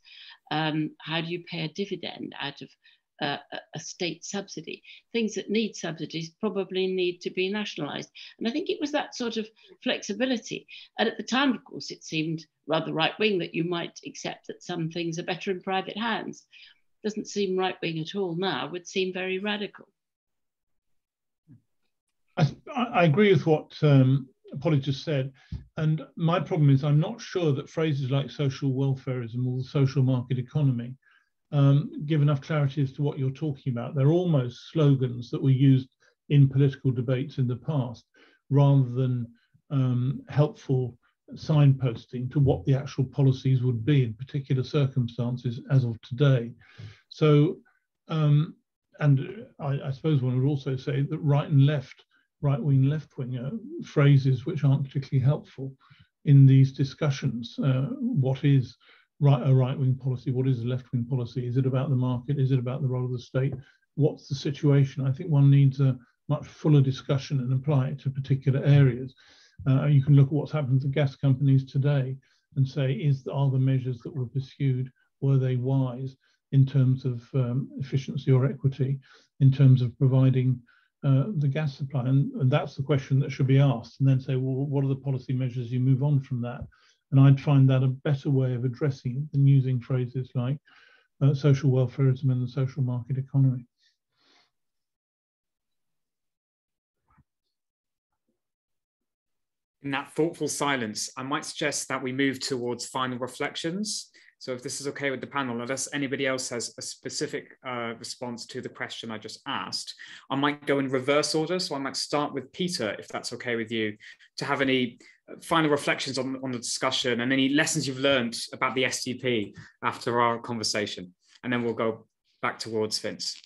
Um, how do you pay a dividend out of a state subsidy. Things that need subsidies probably need to be nationalised. And I think it was that sort of flexibility. And at the time, of course, it seemed rather right wing that you might accept that some things are better in private hands. Doesn't seem right wing at all now, would seem very radical. I, I agree with what um, just said. And my problem is I'm not sure that phrases like social welfareism or the social market economy um, give enough clarity as to what you're talking about. They're almost slogans that were used in political debates in the past rather than um, helpful signposting to what the actual policies would be in particular circumstances as of today. So, um, and I, I, suppose one would also say that right and left, right wing, left wing are phrases which aren't particularly helpful in these discussions. Uh, what is right a right wing policy? What is a left wing policy? Is it about the market? Is it about the role of the state? What's the situation? I think one needs a much fuller discussion and apply it to particular areas. Uh, you can look at what's happened to gas companies today and say, is are the measures that were pursued were they wise in terms of um, efficiency or equity, in terms of providing uh, the gas supply? And, and, that's the question that should be asked. And then say, well, what are the policy measures you move on from that? And I'd find that a better way of addressing it than using phrases like uh, social welfareism and the social market economy. in that thoughtful silence, I might suggest that we move towards final reflections. So if this is okay with the panel, unless anybody else has a specific uh, response to the question I just asked, I might go in reverse order. So I might start with Peter, if that's okay with you, to have any final reflections on, on the discussion and any lessons you've learned about the SDP after our conversation. And then we'll go back towards Vince.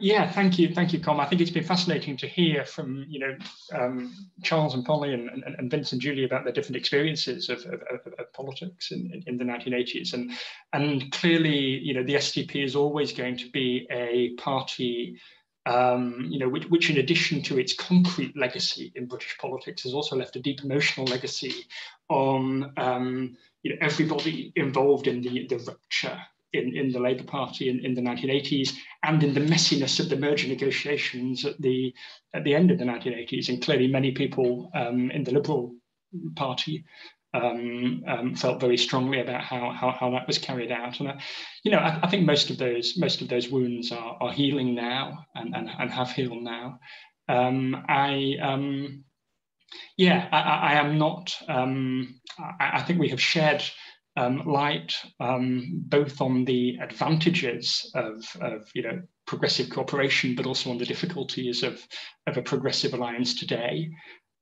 Yeah, thank you, thank you, Colm. I think it's been fascinating to hear from you know um, Charles and Polly and, and, and, Vince and Julie about their different experiences of, of, of, politics in, in, the 1980s, and and clearly you know the SDP is always going to be a party. Um, you know, which, which, in addition to its concrete legacy in British politics, has also left a deep emotional legacy on um, you know, everybody involved in the, the rupture in, in the Labour Party in, in the 1980s and in the messiness of the merger negotiations at the at the end of the 1980s. And clearly, many people um, in the Liberal Party um, um, felt very strongly about how, how, how that was carried out. And I, you know, I, I, think most of those most of those wounds are, are healing now and, and, and have healed now. Um, I um, yeah, I, I, am not. Um, I, think we have shared um, light both on the advantages of, of, you know progressive cooperation, but also on the difficulties of, of a progressive alliance today.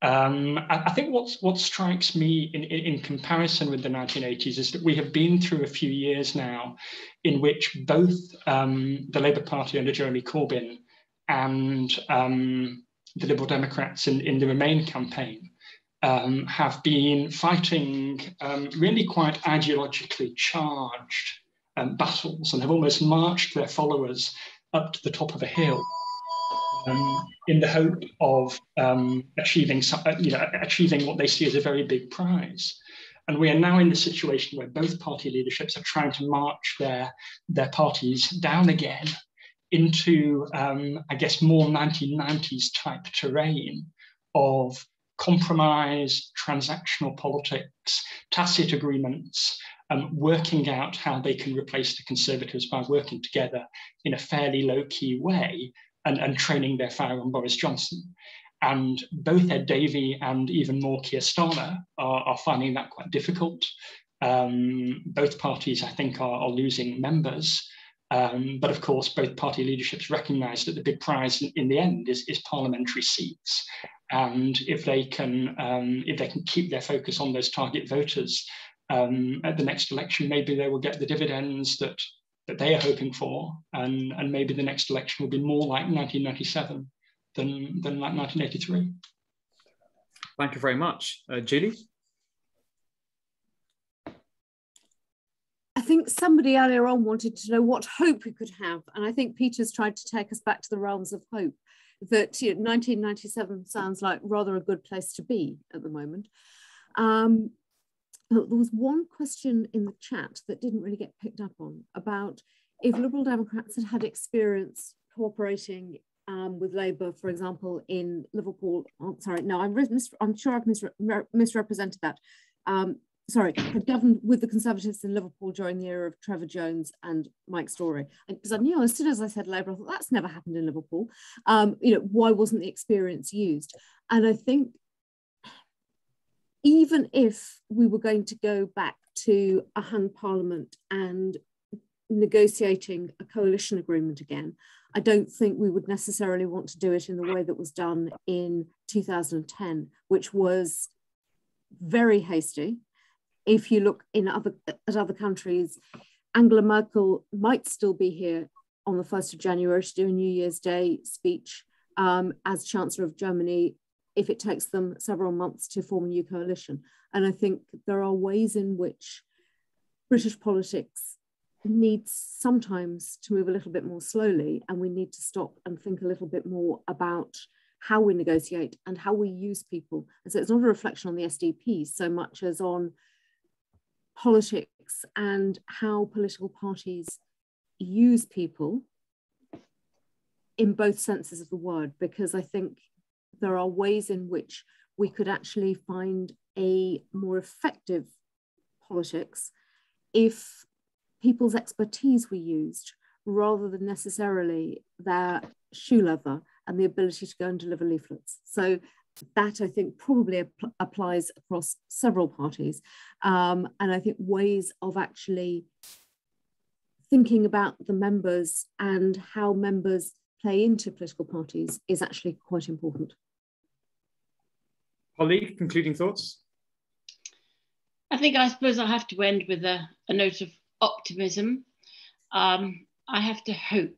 Um, I, I, think what's, what strikes me in, in, in, comparison with the 1980s is that we have been through a few years now in which both um, the Labour Party under Jeremy Corbyn and um, the Liberal Democrats in, in the Remain campaign um, have been fighting um, really quite ideologically charged um, battles and have almost marched their followers up to the top of a hill um, in the hope of um, achieving, uh, you know, achieving what they see as a very big prize. And we are now in the situation where both party leaderships are trying to march their, their parties down again into, um, I guess, more 1990s type terrain of compromise, transactional politics, tacit agreements, um, working out how they can replace the Conservatives by working together in a fairly low key way and, and training their fire on Boris Johnson. And both Ed Davey and even more Keir Starmer are, are finding that quite difficult. Um, both parties, I think, are, are losing members. Um, but of course, both party leaderships recognise that the big prize in, in the end is, is, parliamentary seats. And if they can, um, if they can keep their focus on those target voters um, at the next election, maybe they will get the dividends that that they are hoping for, and and maybe the next election will be more like 1997 than than like 1983. Thank you very much, uh, Julie. I think somebody earlier on wanted to know what hope we could have. And I think Peter's tried to take us back to the realms of hope that you know, 1997 sounds like rather a good place to be at the moment. Um, there was one question in the chat that didn't really get picked up on about if Liberal Democrats had had experience cooperating um, with Labour, for example, in Liverpool. Oh, sorry, no, I'm, I'm sure I've misre misrepresented that. Um, sorry, had governed with the Conservatives in Liverpool during the era of Trevor Jones and Mike Storey. Because I knew as soon as I said Labour, I thought that's never happened in Liverpool. Um, you know, why wasn't the experience used? And I think even if we were going to go back to a hung parliament and negotiating a coalition agreement again, I don't think we would necessarily want to do it in the way that was done in 2010, which was very hasty. If you look in other at other countries, Angela Merkel might still be here on the 1st of January to do a New Year's Day speech um, as Chancellor of Germany if it takes them several months to form a new coalition. And I think there are ways in which British politics needs sometimes to move a little bit more slowly, and we need to stop and think a little bit more about how we negotiate and how we use people. And so it's not a reflection on the SDP so much as on politics and how political parties use people in both senses of the word, because I think there are ways in which we could actually find a more effective politics if people's expertise were used rather than necessarily their shoe leather and the ability to go and deliver leaflets. So that I think probably ap applies across several parties. Um, and I think ways of actually thinking about the members and how members play into political parties is actually quite important. Polly, concluding thoughts? I think I suppose I have to end with a, a note of optimism. Um, I have to hope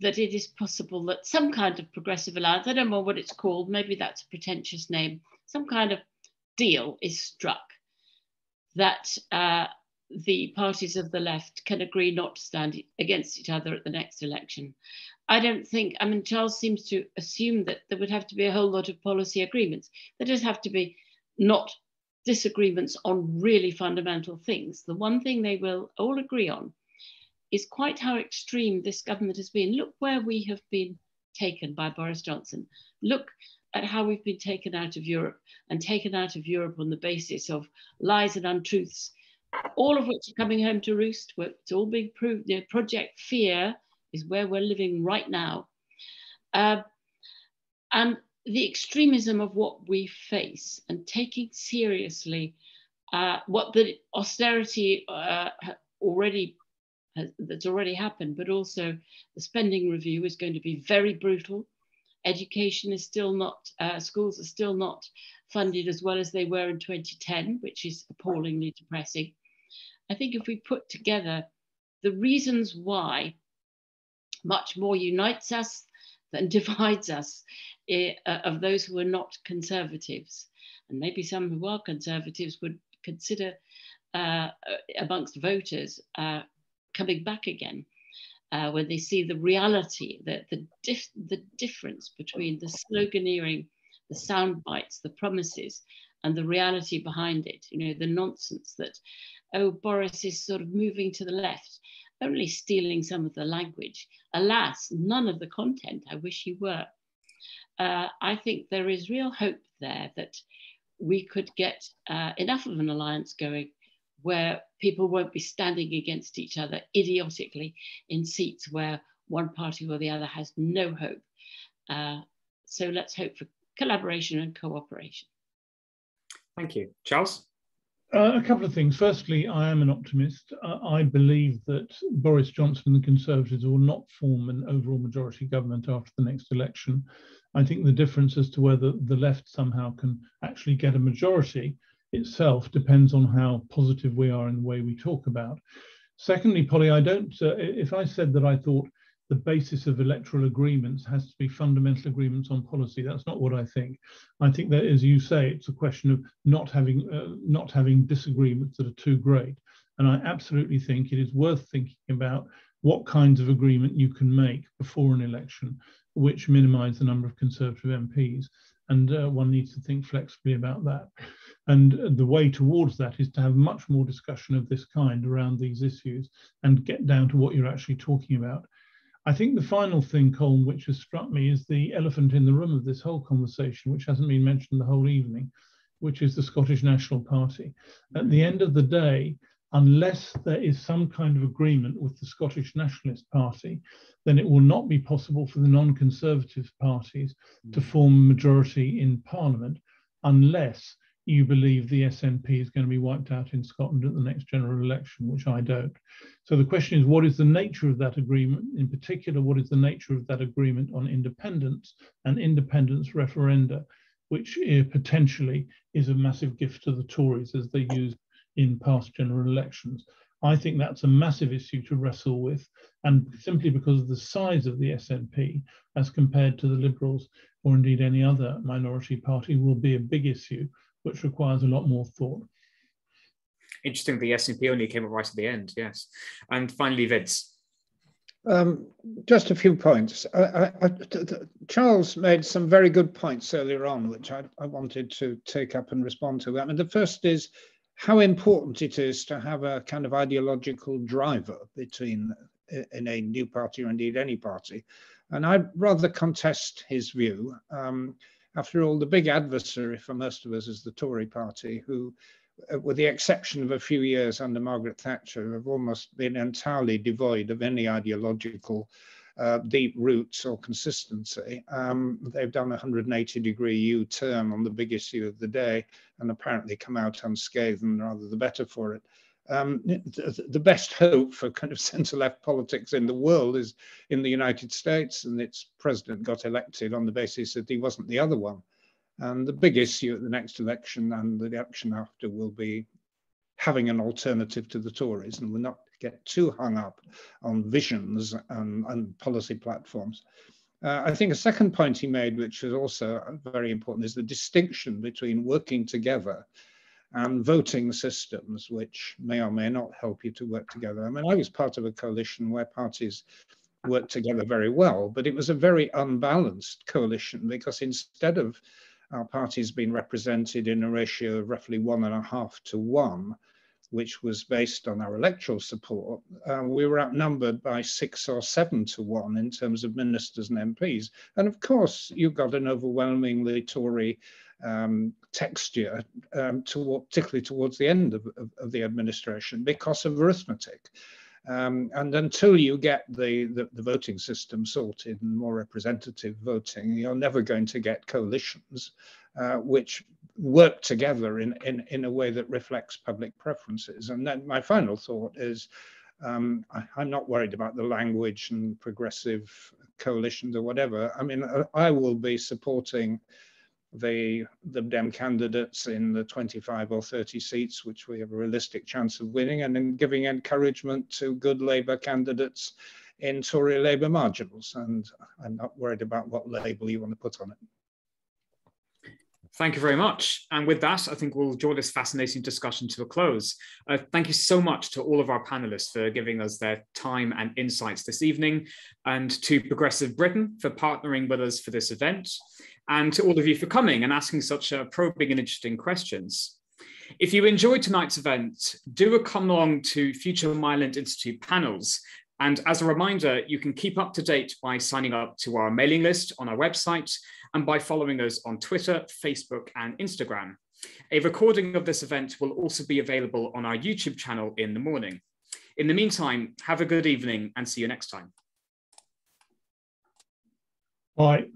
that it is possible that some kind of progressive alliance, I don't know what it's called, maybe that's a pretentious name, some kind of deal is struck that uh, the parties of the left can agree not to stand against each other at the next election. I don't think, I mean, Charles seems to assume that there would have to be a whole lot of policy agreements. There does have to be not disagreements on really fundamental things. The one thing they will all agree on is quite how extreme this government has been. Look where we have been taken by Boris Johnson. Look at how we've been taken out of Europe and taken out of Europe on the basis of lies and untruths, all of which are coming home to roost. It's all being proved. Know, Project Fear is where we're living right now. Uh, and the extremism of what we face and taking seriously uh, what the austerity uh, already has, that's already happened, but also the spending review is going to be very brutal. Education is still not, uh, schools are still not funded as well as they were in 2010, which is appallingly depressing. I think if we put together the reasons why much more unites us than divides us uh, of those who are not conservatives. And maybe some who are conservatives would consider uh, amongst voters uh, coming back again uh, when they see the reality, the, the, dif the difference between the sloganeering, the sound bites, the promises, and the reality behind it. You know, the nonsense that, oh, Boris is sort of moving to the left, only stealing some of the language. Alas, none of the content. I wish he were uh, I think there is real hope there that we could get uh, enough of an alliance going where people won't be standing against each other idiotically in seats where one party or the other has no hope. Uh, so let's hope for collaboration and cooperation. Thank you. Charles? Uh, a couple of things. Firstly, I am an optimist. Uh, I believe that Boris Johnson and the Conservatives will not form an overall majority government after the next election. I think the difference as to whether the left somehow can actually get a majority itself depends on how positive we are in the way we talk about. Secondly, Polly, I don't, uh, if I said that I thought the basis of electoral agreements has to be fundamental agreements on policy. That's not what I think. I think that, as you say, it's a question of not having uh, not having disagreements that are too great. And I absolutely think it is worth thinking about what kinds of agreement you can make before an election, which minimise the number of Conservative MPs. And uh, one needs to think flexibly about that. And the way towards that is to have much more discussion of this kind around these issues and get down to what you're actually talking about. I think the final thing, Colm, which has struck me is the elephant in the room of this whole conversation, which hasn't been mentioned the whole evening, which is the Scottish National Party. At the end of the day, unless there is some kind of agreement with the Scottish Nationalist Party, then it will not be possible for the non conservative parties to form a majority in Parliament unless you believe the SNP is going to be wiped out in Scotland at the next general election, which I don't. So the question is, what is the nature of that agreement? In particular, what is the nature of that agreement on independence and independence referenda, which uh, potentially is a massive gift to the Tories as they use in past general elections. I think that's a massive issue to wrestle with, and simply because of the size of the SNP as compared to the Liberals or indeed any other minority party will be a big issue, which requires a lot more thought. Interesting, the SNP only came up right at the end, yes. And finally, Vince. Um, just a few points. Charles made some very good points earlier on, which I, I wanted to take up and respond to. I mean, the first is how important it is to have a kind of ideological driver between in a new party or indeed any party. And I'd rather contest his view. Um, after all, the big adversary for most of us is the Tory party, who, uh, with the exception of a few years under Margaret Thatcher, have almost been entirely devoid of any ideological uh, deep roots or consistency. Um, they've done a 180 degree U turn on the big issue of the day and apparently come out unscathed and rather the better for it. Um, the, best hope for kind of centre left politics in the world is in the United States, and its president got elected on the basis that he wasn't the other one. And the big issue at the next election and the election after will be having an alternative to the Tories, and we're not get too hung up on visions and, and policy platforms. Uh, I think a second point he made, which is also very important, is the distinction between working together and voting systems, which may or may not help you to work together. I mean, I was part of a coalition where parties worked together very well, but it was a very unbalanced coalition because instead of our parties being represented in a ratio of roughly one and a half to one, which was based on our electoral support, uh, we were outnumbered by six or seven to one in terms of ministers and MPs. And of course, you got an overwhelmingly Tory um, texture, um, to, particularly towards the end of, of, of, the administration, because of arithmetic. Um, and until you get the, the, the, voting system sorted and more representative voting, you're never going to get coalitions, uh, which work together in, in, in a way that reflects public preferences. And then my final thought is um, I, am not worried about the language and progressive coalitions or whatever. I mean, I will be supporting the the Dem candidates in the 25 or 30 seats, which we have a realistic chance of winning, and in giving encouragement to good Labour candidates in Tory Labour marginals. And I'm not worried about what label you want to put on it. Thank you very much. And with that, I think we'll draw this fascinating discussion to a close. Uh, thank you so much to all of our panelists for giving us their time and insights this evening, and to Progressive Britain for partnering with us for this event, and to all of you for coming and asking such uh, probing and interesting questions. If you enjoyed tonight's event, do come along to future Mile End Institute panels and as a reminder, you can keep up to date by signing up to our mailing list on our website and by following us on Twitter, Facebook, and Instagram. A recording of this event will also be available on our YouTube channel in the morning. In the meantime, have a good evening and see you next time. Bye.